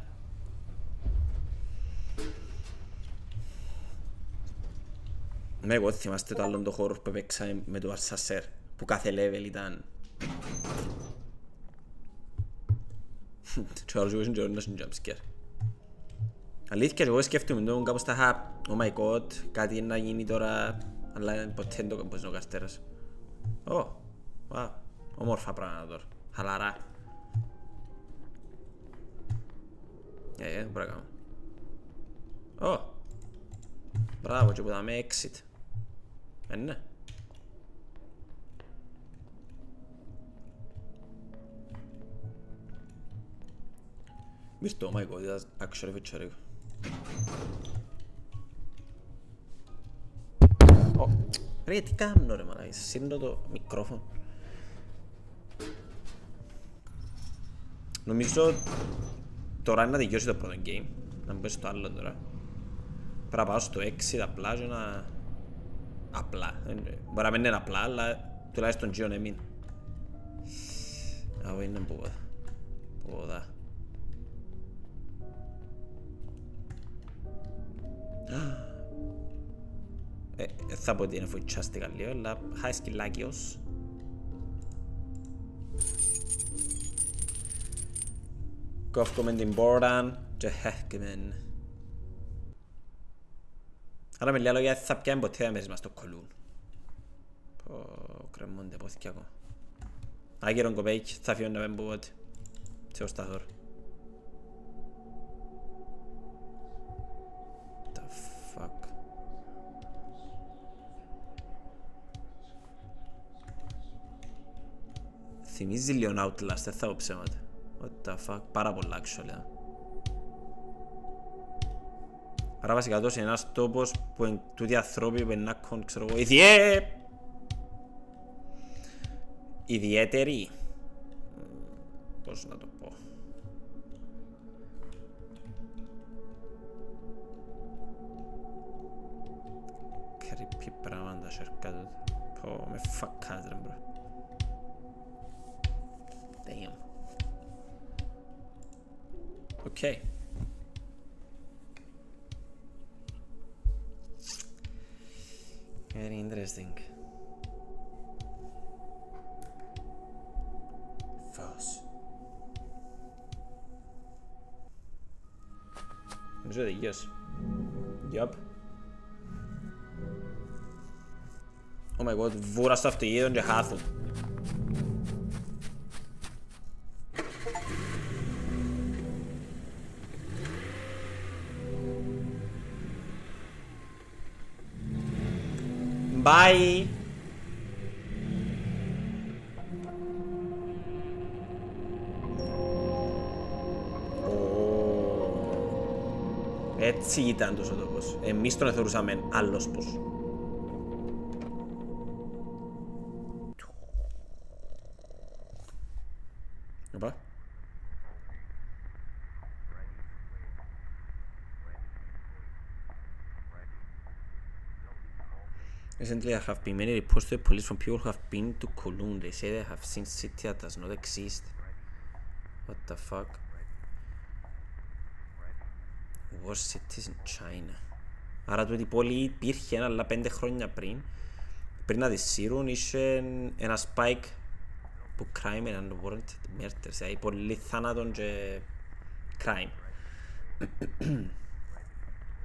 Με εγώ θυμάστε το άλλο το χώρο που παίξαμε με το Αρσασέρ που κάθε level ήταν και ο άλλος εγώ είναι και jumpscare Αλήθεια εγώ σκέφτομαι το κάπως τα είχα Oh my god, κάτι να γίνει τώρα αλλά ποτέ δεν το πώς είναι ο καστέρας Ω, wow, όμορφα πράγματα τώρα, χαλαρά. Ε, ε, μπορώ να κάνω. Ω, μπράβο και που δάμε exit. Ε, ναι. Missed oh my god, that's actually featuring. Ω, Ρε, τι κάνω ρε μαλάκα, σύρνω το μικρόφωνο. Νομίζω τώρα είναι να τελειώσει το πρώτο game. Να μπω στο άλλο τώρα. Πρέπει να πάω στο 6 απλά και να... Απλά. Ε, Μπορεί να μην είναι απλά, αλλά τουλάχιστον γύρω να μην. Α, είναι πόδα. Πόδα. Ε, ε, θα πω ότι είναι φουτσάστηκα λίγο, αλλά χάει σκυλάκιος. Κόφκομαι την πόρτα και χέχκεμεν. Άρα με λίγα λόγια δεν θα πιάνε ποτέ μέσα μας το κολούν. Πω, κρεμούνται πόθηκε ακόμα. Άγερον κοπέκι, θα φύγω να μην πω ότι. Θυμίζει λίγο Outlast, δεν θα πω ψέματα. What the fuck, πάρα πολλά actually. Άρα βασικά τόσο είναι ένας τόπος που είναι τούτοι ανθρώποι που είναι να έχουν, ξέρω εγώ, ιδιαί... ιδιαίτεροι. Πώς να το πω. Creepy πράγματα cercato. Πω, με φακάς ρε μπρο. Damn. Okay. Very interesting. Φως. Νομίζω τελείωσε. Yup. Oh my god, βούρα στο αυτοκίνητο και χάθουν. Bye! Έτσι ήταν τόσο τόπος. Εμείς τον θεωρούσαμε άλλος πως. Οπα. Recently, I have been many reports to the police from people who have been to Kowloon. They say they have seen city that does not exist. What the fuck? Worst cities in China. Άρα τούτη πόλη υπήρχε αλλά πέντε χρόνια πριν. Πριν να τη σύρουν είχε ένα spike που crime and unwarranted murders. Δηλαδή πολύ θάνατον και crime.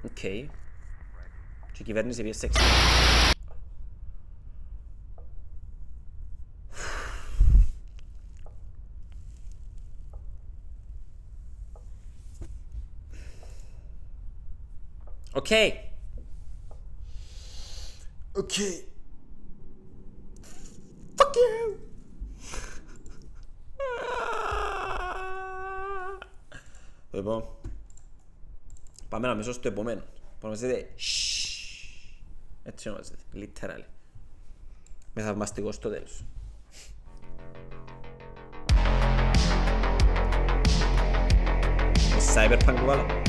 Οκ. Okay. Και η κυβέρνηση πήγε σε Okay. Okay. Fuck you. Λοιπόν, πάμε να μέσω στο επόμενο. Πάμε να δείτε Έτσι ονομάζεται, literally. Με θαυμαστικό στο τέλος. Cyberpunk που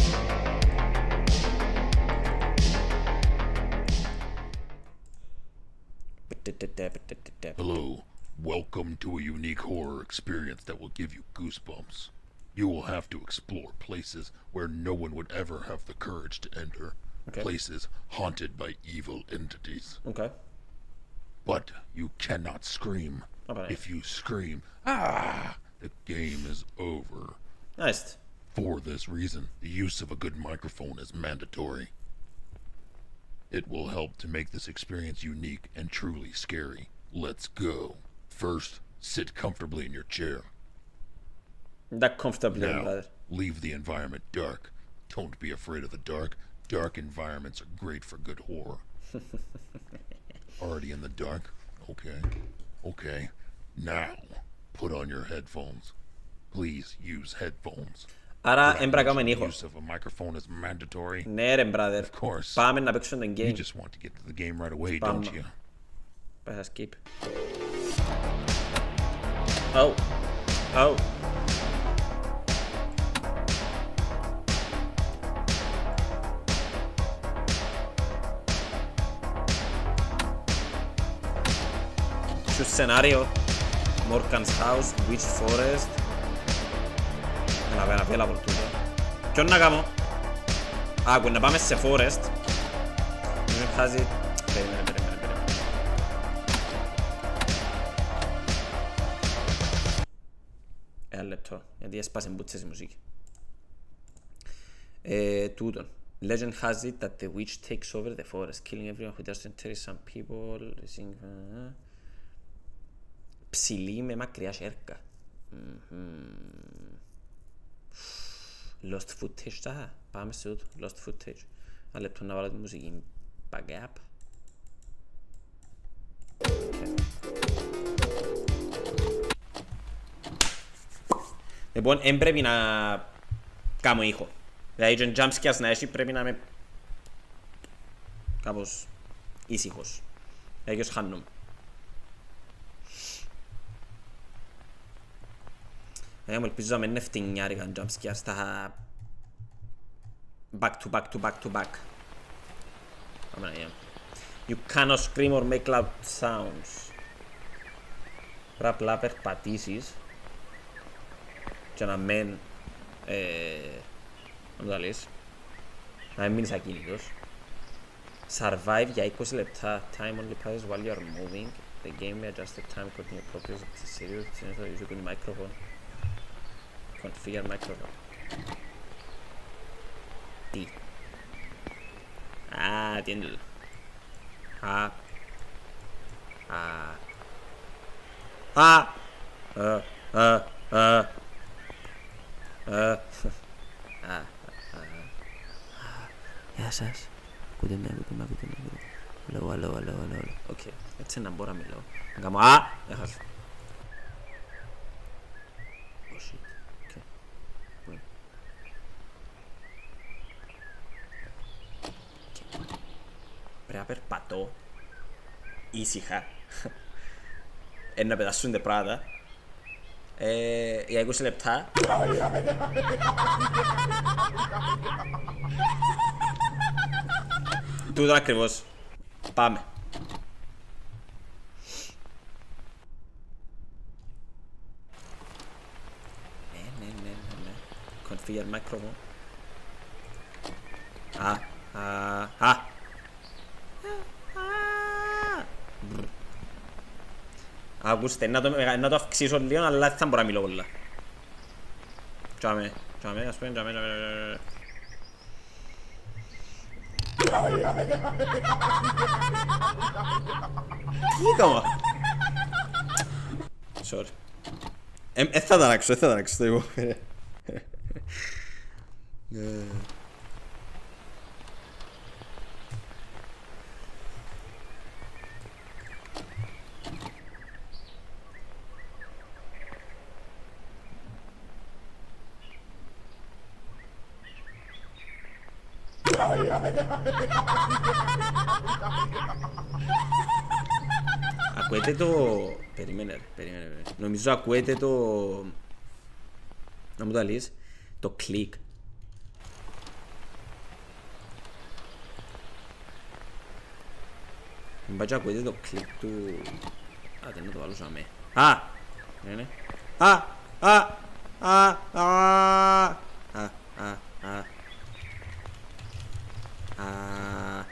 Hello. Welcome to a unique horror experience that will give you goosebumps. You will have to explore places where no one would ever have the courage to enter. Okay. Places haunted by evil entities. Okay. But you cannot scream. If you scream, ah, the game is over. Nice. For this reason, the use of a good microphone is mandatory. It will help to make this experience unique and truly scary. Let's go. First, sit comfortably in your chair. That comfortably, Now, leave the environment dark. Don't be afraid of the dark. Dark environments are great for good horror. Already in the dark? Okay. Okay. Now, put on your headphones. Please use headphones. Άρα, Did I έμπρα mention κάνουμε the ήχο. use of a microphone is mandatory. Ναι ρε, brother. Of course. Πάμε να παίξουμε το You game. just want to get to the game right away, Bam. don't you? Πες skip. Oh. Oh. Su scenario. Morgan's House, Witch Forest. Έλα πέρα, πέλα από τούτο. Ποιον να κάνω; Άκου, να πάμε σε Forest. Μην χάζει... Περίμενε, περίμενε, περίμενε. Ένα λεπτό, γιατί έσπασε μπούτσες η μουσική. Ε, τούτον. Legend has it that the witch takes over the forest, killing everyone who doesn't enter some people. raising- uh, Ψηλή με μακριά σέρκα. Μμμ. Lost footage τα. Πάμε σε τούτο. Lost footage. Ένα λεπτό να βάλω τη μουσική. Back up. Λοιπόν, δεν πρέπει να κάνω ήχο. Δηλαδή, και jumpscares να έχει πρέπει να είμαι κάπως ήσυχος. Δηλαδή, ως χάνομαι. Ε, μου ελπίζω να μην είναι φτηνιάρικα jumpscares στα back to back to back to back. Πάμε να γίνουμε. You cannot scream or make loud sounds. Πρέπει απλά περπατήσεις και να μην ε, να μου τα λες να μην μείνεις ακίνητος Survive για 20 λεπτά Time only passes while you are moving The game may adjust the time according to the purpose of the series Συνήθως use the microphone Configure microphone Τι Α, τι είναι τούτο Α Α Α Α Α Α Α Α Γεια σας Ακούτε με, ακούτε με, ακούτε με, ακούτε με. Λέω, λέω, λέω, λέω, behöver pato i sig själv. Ena bedas under Prada. Jag går släppt här. Του ήταν ακριβώς. Πάμε. Ναι, ναι, ναι, ναι, ναι. Configure microphone. Α, α, α. Ακούστε, να το, να το αυξήσω λίγο, αλλά δεν θα μπορώ να μιλώ πολλά. Τσάμε, τσάμε, ας πούμε, τσάμε, τσάμε, τσάμε. Τι έκανα. Sorry. Ε, ε, θα τα αλλάξω, ε, θα τα αλλάξω το επόμενο. Ακούετε το... Περίμενε, ρε, περίμενε, περίμενε. Νομίζω ακούετε το... Να μου το λύσεις. Το κλικ. Μην πάει και ακούετε το κλικ του... Α, δεν να το βάλω σαν Α! Ναι, ναι. Α! Α! Α! Α! Α! Α! Α! Uh,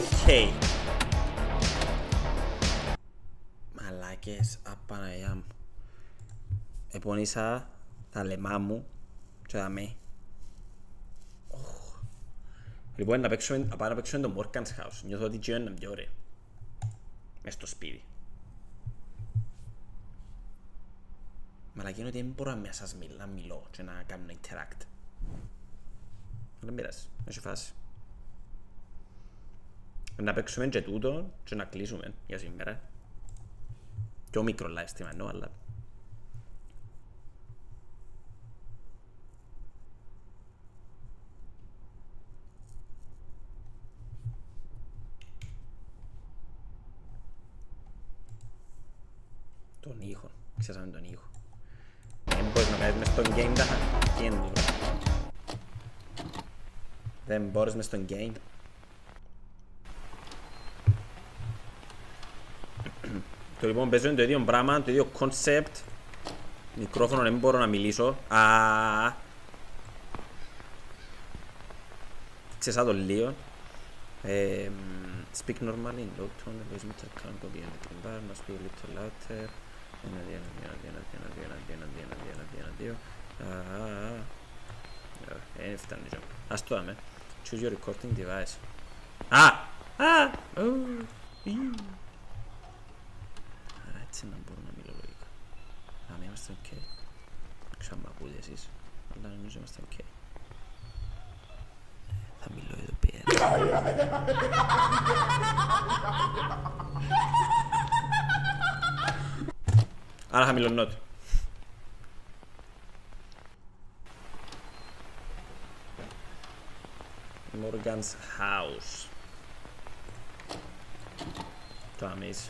Οκ. Μαλάκες, α Παναγιά μου. Επώνυσα τα λεμά μου και τα με. Οχ. Λοιπόν, να παίξουμε, να πάμε να παίξουμε το Morgan's House. Νιώθω ότι και είναι πιο ωραίο. Μες στο σπίτι. Μαλακία είναι ότι δεν μπορώ να σας μιλώ, να μιλώ και να κάνω interact. Δεν πειράζει, έχει φάση. Να παίξουμε και τούτο και να κλείσουμε για σήμερα. Πιο μικρό live stream εννοώ, αλλά... Τον ήχο. Ξέραμε τον ήχο. Δεν μπορείς να κάνεις μες στον game τα Τι είναι τούτο. Δεν μπορείς μες στον game. tú eres un beso un concept micrófono miliso ah el speak normal in low tone voy a escuchar algo bien de trinbar a puro litro el outer bien bien bien recording device ah ah পাচ্ছি না বন্যা মিললইকা আমি আমার সবকে ক্ষমা করে দিয়েছিস আল্লাহ নিজে আমার সবকে আমি লয়ে দে পেয়ে আর আমি লন্নত Morgan's house. Dummies.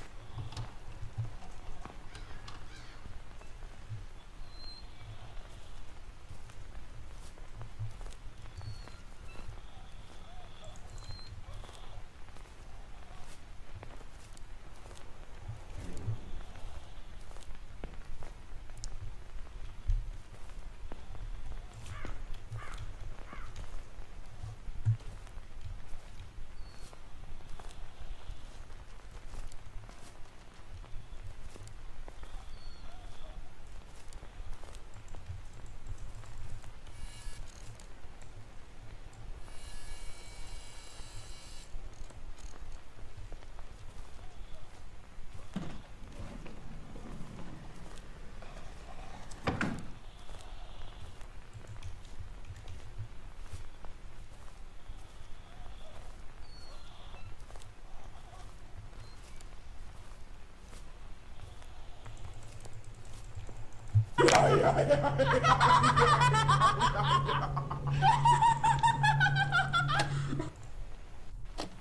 Αμείς.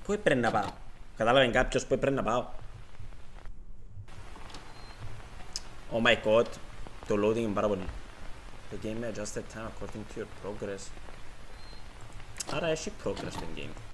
Πού έπρεπε να πάω. Κατάλαβε κάποιος που έπρεπε να πάω. Oh my god. Το loading είναι πάρα πολύ. The game may adjust the time according to your progress. Άρα έχει progress το game.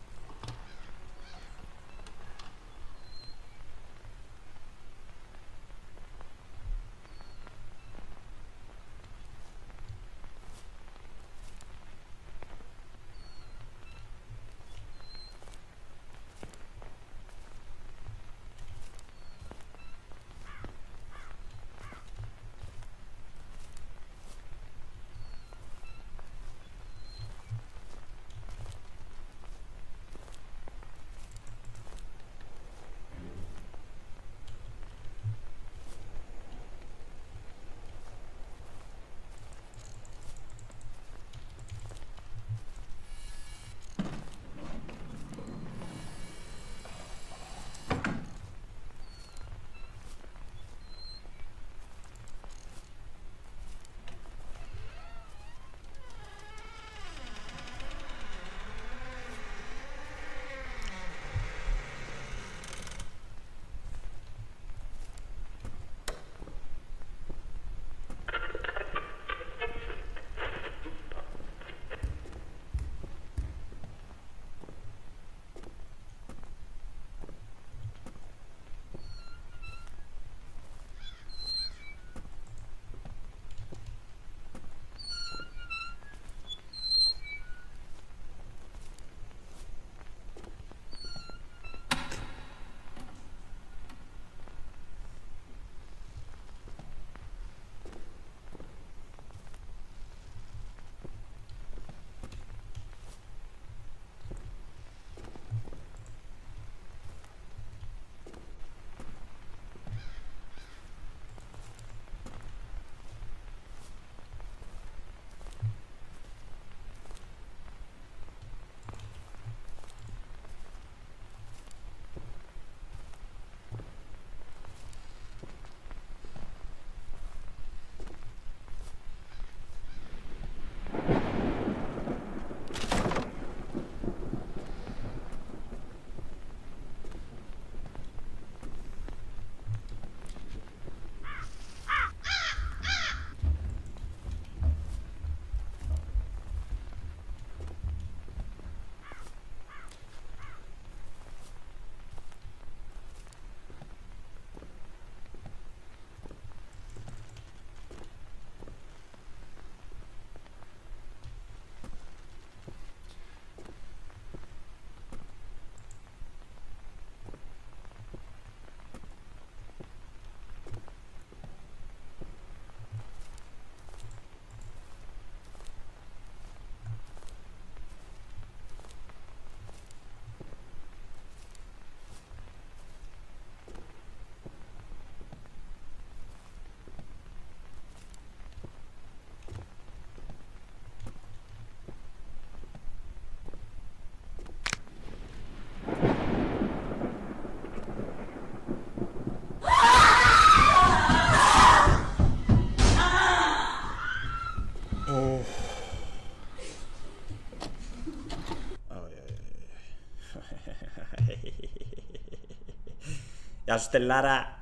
Γεια σου Στελάρα.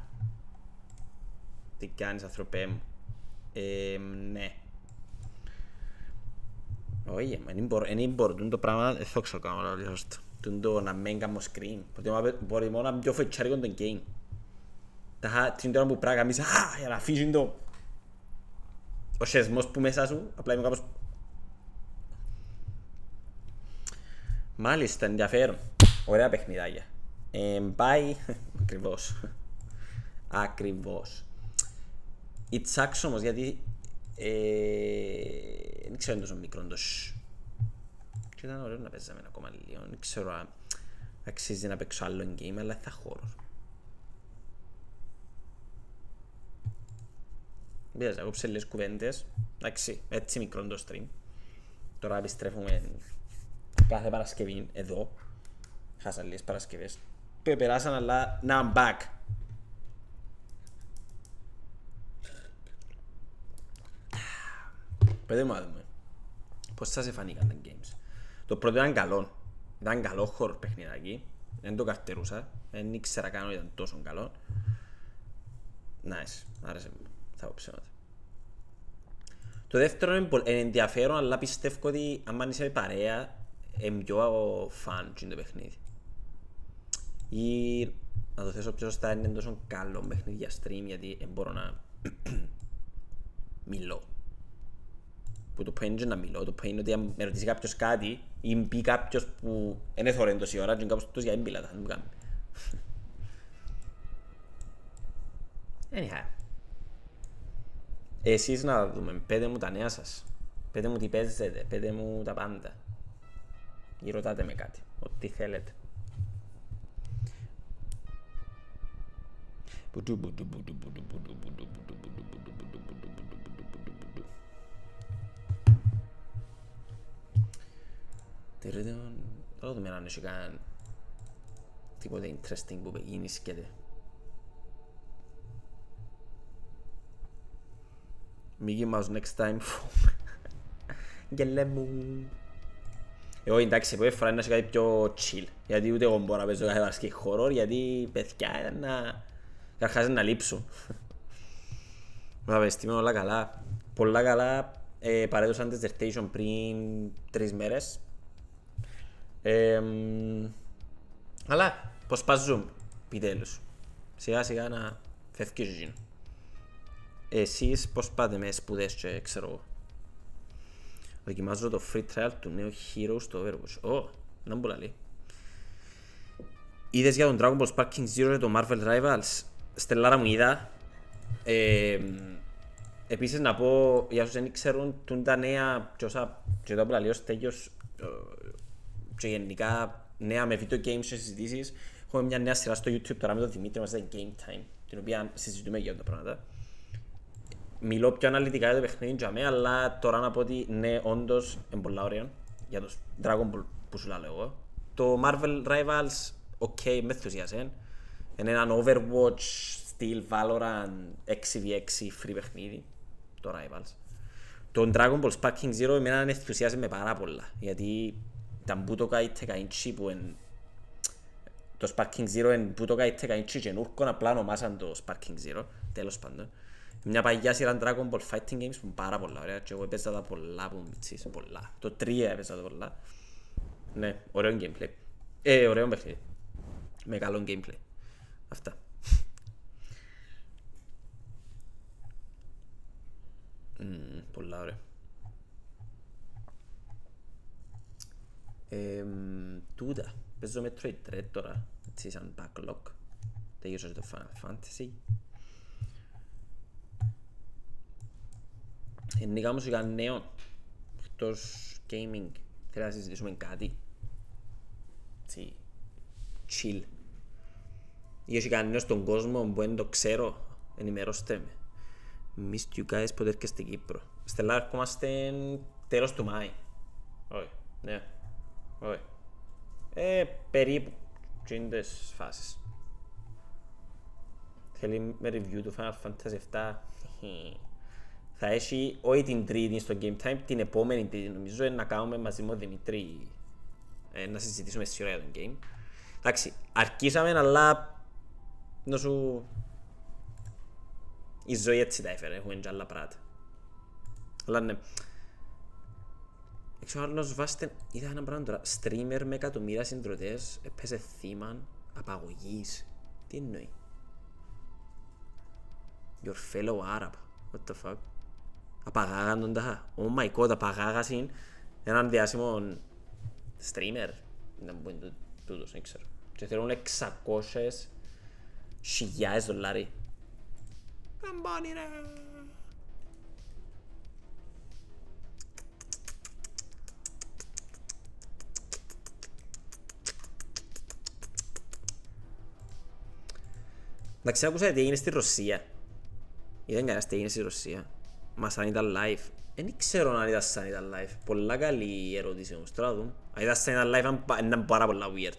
Τι κάνεις ανθρωπέ μου; Ε, ναι. Όχι, δεν μπορώ, δεν μπορώ, το πράγμα δεν θα ξέρω κάνω λίγο σωστά. Τούν το να μην κάνω screen. Μπορεί μόνο να πιο φετσάρικο το game. Τα την τώρα που πράγμα μίσα, α, για να αφήσει το... Ο σεσμός που μέσα σου, απλά είμαι κάπως... Μάλιστα, ενδιαφέρον. Ωραία παιχνιδάκια. Ε, πάει... Ακριβώς. Ακριβώς. Η τσάξ όμως, γιατί... Ε, δεν ξέρω αν τόσο μικρό το Και ήταν ωραίο να παίζαμε ακόμα λίγο. Δεν ξέρω αν αξίζει να παίξω άλλο game, αλλά θα χώρο. Πήραζα, εγώ λίγες κουβέντες. Εντάξει, έτσι μικρό το stream. Τώρα επιστρέφουμε κάθε Παρασκευή εδώ. Χάσα λίγες Παρασκευές που περάσαν, αλλά now I'm back. Πείτε μου να δούμε. Πώς σας εφανήκαν τα games. Το πρώτο ήταν καλό. Ήταν καλό χώρο παιχνιδάκι. Δεν το καρτερούσα. Δεν ήξερα καν ότι ήταν τόσο καλό. Nice. Άρεσε μου. Θα πω ψέματα. Το δεύτερο είναι πολύ- είναι ενδιαφέρον, αλλά πιστεύω ότι αν είσαι παρέα, είναι πιο φαν το παιχνίδι. Ή να το θέσω πιο σωστά, είναι τόσο καλό παιχνίδι για stream, γιατί δεν μπορώ να μιλώ. Που το point είναι να μιλώ, το point είναι ότι αν με ρωτήσει κάποιος κάτι ή μπει κάποιος που δεν έθωρε τόση ώρα και είναι κάποιος τους για έμπιλα, θα μου κάνει. Anyhow. Εσείς να δούμε, πέτε μου τα νέα σας. Πέτε μου τι παίζετε, πέτε μου τα πάντα. Ή ρωτάτε με κάτι, ό,τι θέλετε. Τερετον. Θα δούμε αν έχει καν τίποτα interesting που γίνει σκέτε. Mickey Mouse next time. Γελέ μου. Εγώ εντάξει, που φορά να είσαι κάτι πιο chill. Γιατί ούτε εγώ μπορώ να παίζω κάθε βαρσκή horror, γιατί παιδιά ήταν να... Καταρχάς να λείψω. Με τα παιστήμενα όλα καλά. Πολλά καλά. Ε, παρέδωσαν dissertation πριν τρεις μέρες. Ε, μ, αλλά, πώς πας zoom, επιτέλους. Σιγά σιγά να φεύγεις η ζωή. Εσείς πώς πάτε με σπουδές και ξέρω εγώ. Δοκιμάζω το free trial του νέου Hero στο Overwatch. Ω, να μου λέει. Είδες για τον Dragon Ball Sparking Zero και το Marvel Rivals; Στελάρα μου είδα. Ε, επίσης να πω, για όσους δεν ξέρουν, τούν τα νέα και όσα και το που λέει ο Στέγιος ε, και γενικά νέα με video games και συζητήσεις. Έχουμε μια νέα σειρά στο YouTube τώρα με τον Δημήτρη μας, είναι Game Time, την οποία συζητούμε για τα πράγματα μιλώ πιο αναλυτικά για το παιχνίδι για μένα, αλλά τώρα να πω ότι ναι, όντως είναι πολλά ωραίο για το Dragon Ball που σου λέω εγώ. Το Marvel Rivals, ok, με ενθουσιάσε. Είναι έναν Overwatch στυλ Valorant 6v6 free παιχνίδι, το Rivals. Το Dragon Ball Sparking Zero εμένα ενθουσιάζει με πάρα πολλά, γιατί τα Budokai Tenkaichi που είναι το Sparking Zero είναι Budokai Tenkaichi και νούρκον απλά ονομάσαν το Sparking Zero, τέλος πάντων. Μια παγιά σειρά Dragon Ball Fighting Games που είναι πάρα πολλά ωραία και εγώ έπαιζα τα πολλά που μητσής, πολλά. Το 3 έπαιζα τα πολλά. Ναι, ωραίο gameplay. Ε, ωραίο παιχνίδι. Με καλό gameplay. Αυτά. Μμμ, πολλά ωραία. Ε, τούτα. Παίζω Metroid Dread τώρα, έτσι σαν backlog. Τελείωσα και το Final Fantasy. Γενικά όμως είχα νέο, εκτός gaming, θέλω να συζητήσουμε κάτι. Έτσι, chill. Ή έχει κανένα στον κόσμο που δεν το ξέρω, ενημερώστε με. Missed you guys ποτέ και στην Κύπρο. Στελά ερχόμαστε τέλος του Μάη. Όχι, ναι, όχι. Ε, περίπου, και είναι τις φάσεις. Θέλει με review του Final Fantasy 7. Θα έχει όχι την τρίτη στο Game Time, την επόμενη τρίτη νομίζω να κάνουμε μαζί με τον Δημήτρη ε, να συζητήσουμε στη ώρα για τον game. Εντάξει, αρκίσαμε αλλά να σου... Η ζωή έτσι τα έφερε, έχουμε και άλλα πράγματα. Αλλά ναι. Έξω άλλος βάστε, είδα ένα πράγμα τώρα, streamer με εκατομμύρια συντροτές έπαιζε θύμα απαγωγής. Τι εννοεί; Your fellow Arab. What the fuck; Απαγάγαν τον τάχα. Oh my god, απαγάγασαν έναν διάσημο streamer. Να μου είναι τούτος, δεν ξέρω. Και θέλουν 600 χιλιάδες δολάρια. Καμπάνι ρε. Εντάξει, άκουσα τι έγινε στη Ρωσία. Είδαν κανένας τι έγινε στη Ρωσία. Μας σαν ήταν live. Δεν ξέρω αν ήταν σαν ήταν live. Πολλά καλή η ερώτηση όμως. Τώρα δούμε. Αν ήταν σαν ήταν live αν πα- ήταν πάρα πολλά weird.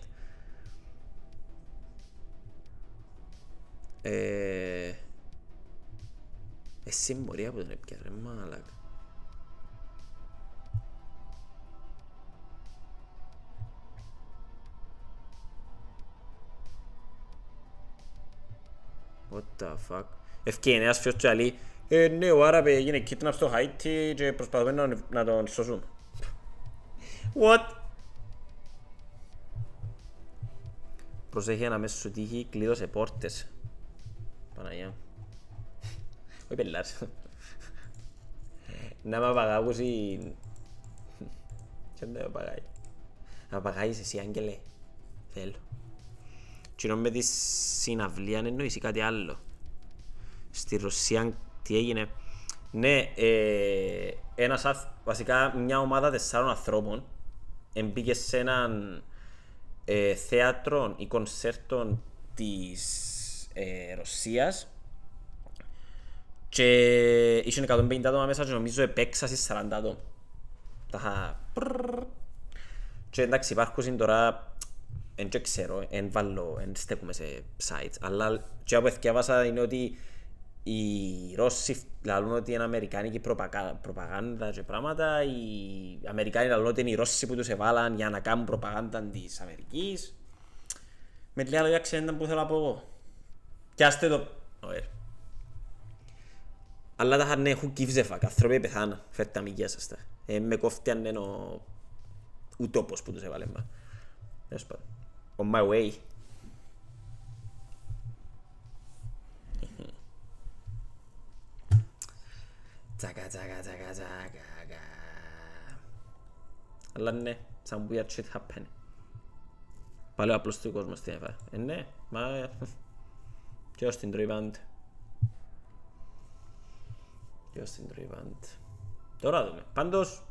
Ε, εσύ μπορεί από είναι έπιαρ, ρε. What the fuck. Ευκεί ένας φίλος του λέει, ε, ναι, ο Άραπε έγινε kidnap στο Χαϊτί και προσπαθούμε να, να τον σώσουμε. What? Προσέχει να μέσα σου τύχει, κλείδωσε πόρτες. Παναγιά μου. Όχι πελάρες. Να με απαγάγουσει... Τι να με απαγάγει. Να απαγάγεις εσύ, Άγγελε. Θέλω. Τι με τη συναυλία εννοείς ή κάτι άλλο. Στη Ρωσία τι έγινε. Ναι, ε, ένας, βασικά μια ομάδα τεσσάρων ανθρώπων μπήκε σε έναν ε, θέατρο ή κονσέρτο της ε, Ρωσίας και είχε 150 άτομα μέσα και νομίζω επέξα στις 40 άτομα. Τα είχα... Και εντάξει υπάρχουν τώρα, δεν ξέρω, δεν βάλω, δεν στέκουμε σε sites, αλλά και από εθιάβασα είναι ότι οι Ρώσοι λαλούν ότι είναι Αμερικάνικη προπαγάνδα και πράγματα, οι Αμερικάνοι λαλούν ότι είναι οι Ρώσοι που τους εβάλαν για να κάνουν προπαγάνδα της Αμερικής. Με λίγα λόγια ξέρετε που θέλω να πω εγώ. Κι άστε το... Ωραία. Αλλά τα χαρνέ έχουν κυβζεφα, άνθρωποι πεθάνα, φέρτε τα μηγεία σας τα. Ε, με κόφτει αν είναι ο... ο τόπος που τους έβαλε. On my way. Τσακα, τσακα, τσακα, τσακα. Αλλά ναι, σαν weird shit happen. Πάλι ο απλός του κόσμος τι έφαγε. Ε, ναι, μα... Ποιος την τρώει πάντα. Ποιος την τρώει πάντα. Τώρα δούμε. Πάντως,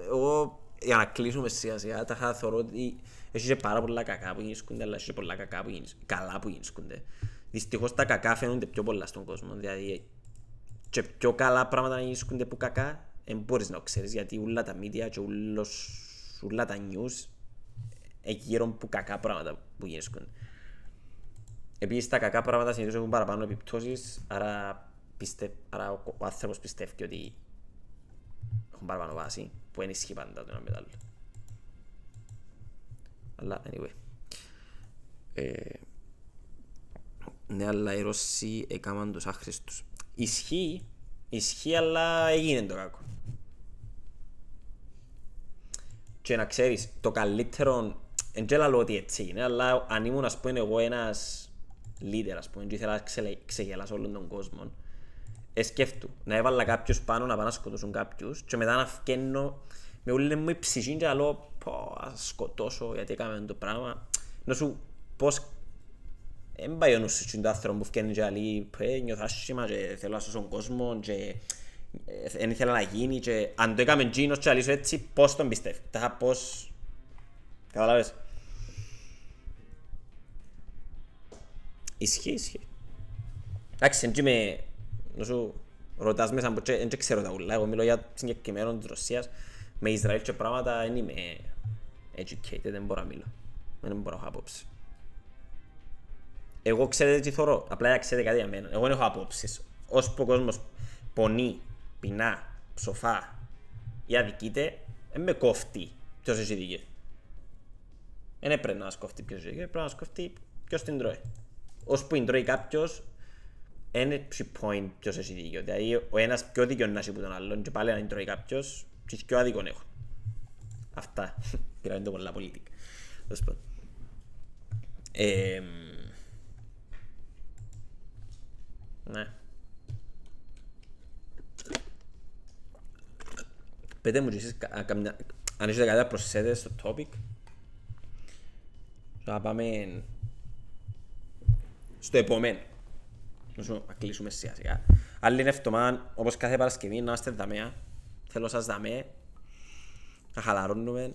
εγώ για να κλείσουμε σιγά σιγά τα είχα θεωρώ ότι έχει και πάρα πολλά κακά που γίνονται αλλά έχει και πολλά κακά που γίνονται, καλά που γίνονται. Δυστυχώς τα κακά φαίνονται πιο πολλά στον κόσμο. Δηλαδή και πιο καλά πράγματα να γίνονται που κακά δεν μπορείς να ξέρεις γιατί όλα τα media και όλα τα news γύρω από κακά πράγματα που γίνονται. Επίσης τα κακά πράγματα συνήθως έχουν παραπάνω επιπτώσεις άρα, πιστε, άρα ο, ο άνθρωπος πιστεύει ότι έχουν παραπάνω βάση που ενισχύει πάντα το ένα μετάλλο. Αλλά anyway. Ε, ναι, αλλά οι Ρώσοι έκαναν τους άχρηστους. Ισχύει, ισχύει, αλλά έγινε το κακό. Και να ξέρεις, το καλύτερο, δεν ξέρω ότι έτσι είναι, αλλά αν ήμουν, ας πούμε, εγώ ένας leader, ας πούμε, και ήθελα να ξεγελάσω όλον τον κόσμο, ε, σκέφτου, να έβαλα κάποιους πάνω να πάνε να σκοτώσουν κάποιους και μετά να φκένω με όλη μου η ψυχή και να λέω, πω, ας σκοτώσω γιατί έκαμε το πράγμα. Να σου, πώς δεν πάει ο νους σου άνθρωπο που φτιάχνει και λέει νιώθω άσχημα και θέλω να σώσω τον κόσμο και δεν ήθελα να γίνει και αν το έκαμε γίνος και αλήσω έτσι πώς τον πιστεύεις. Τα πώς... Καταλάβες. Ισχύει, ισχύει. Εντάξει, έτσι με... Να σου ρωτάς μέσα από δεν ξέρω τα ούλα. Εγώ μιλώ για συγκεκριμένο της Ρωσίας. Με Ισραήλ και πράγματα δεν είμαι educated, δεν μπορώ να μιλώ. Δεν μπορώ να έχω απόψη. Εγώ ξέρετε τι θωρώ, απλά να ξέρετε κάτι για μένα. Εγώ δεν έχω απόψεις. Όσο που ο κόσμος πονεί, πεινά, ψοφά ή αδικείται, δεν με κόφτει ποιος έχει δίκαιο. Δεν έπρεπε να σκοφτεί ποιος έχει δίκαιο, πρέπει να σκοφτεί ποιος την τρώει. Όσο που την τρώει κάποιος, δεν έχει point ποιος έχει δίκαιο. Δηλαδή ο ένας πιο δίκαιο να έχει από τον άλλον και πάλι αν την τρώει κάποιος, και πιο άδικον έχω. Αυτά. Πήραμε το πολλά πολιτικά. Ε, Ναι. Πετε μου και εσείς αν έχετε κάτι να προσθέσετε στο topic. Θα πάμε στο επόμενο. Να κλείσουμε σιγά σιγά. Άλλη είναι εβδομάδα, όπως κάθε Παρασκευή, να είστε δαμέα. Θέλω σας δαμέ. Να χαλαρώνουμε.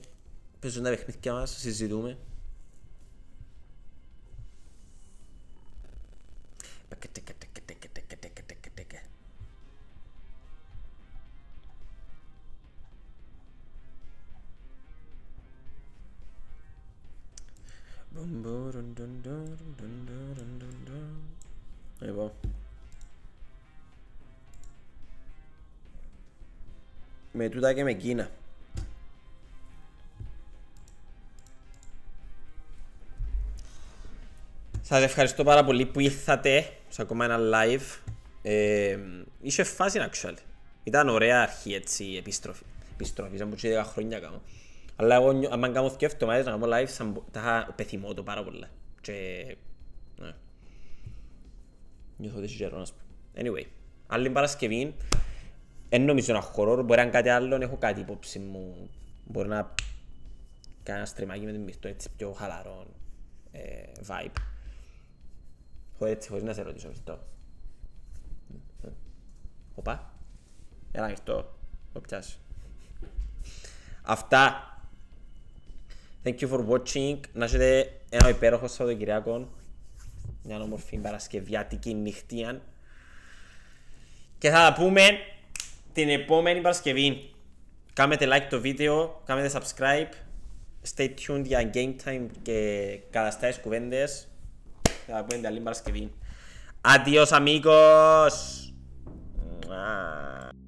Παίζουν τα παιχνίδια μας, συζητούμε. Λοιπόν. Με τούτα και με Κίνα. Σας Σας ευχαριστώ πάρα πολύ που ήρθατε σε ακόμα ένα live. Ε, είχε φάση actually. Ήταν ωραία αρχή έτσι, επιστροφή. Επιστροφή, σαν που 10 χρόνια κάνω. Αλλά εγώ, αν κάνω δύο εβδομάδες να κάνω live, σαν, τα είχα πεθυμώ το πάρα πολλά. Και... Ναι. Νιώθω ότι έχει καιρό, να σου πω. Anyway, άλλη Παρασκευή, δεν νομίζω να χορό, μπορεί να είναι κάτι άλλο, έχω κάτι υπόψη μου. Μπορεί να κάνω ένα στριμάκι με την μυρτό, έτσι πιο χαλαρό ε, vibe. Χωρίς έτσι, χωρίς να σε ρωτήσω αυτό. Οπα. Έλα ανοιχτό. Το πιάσει. Αυτά. Thank you for watching. Να έχετε ένα υπέροχο Σαββατοκυριακό. Μια όμορφη Παρασκευιάτικη νυχτία. Και θα τα πούμε την επόμενη Παρασκευή. Κάνετε like το βίντεο, κάνετε subscribe. Stay tuned για game time και καταστάσεις κουβέντες. Θα τα πούμε την άλλη Παρασκευή. Adiós amigos. Mwah.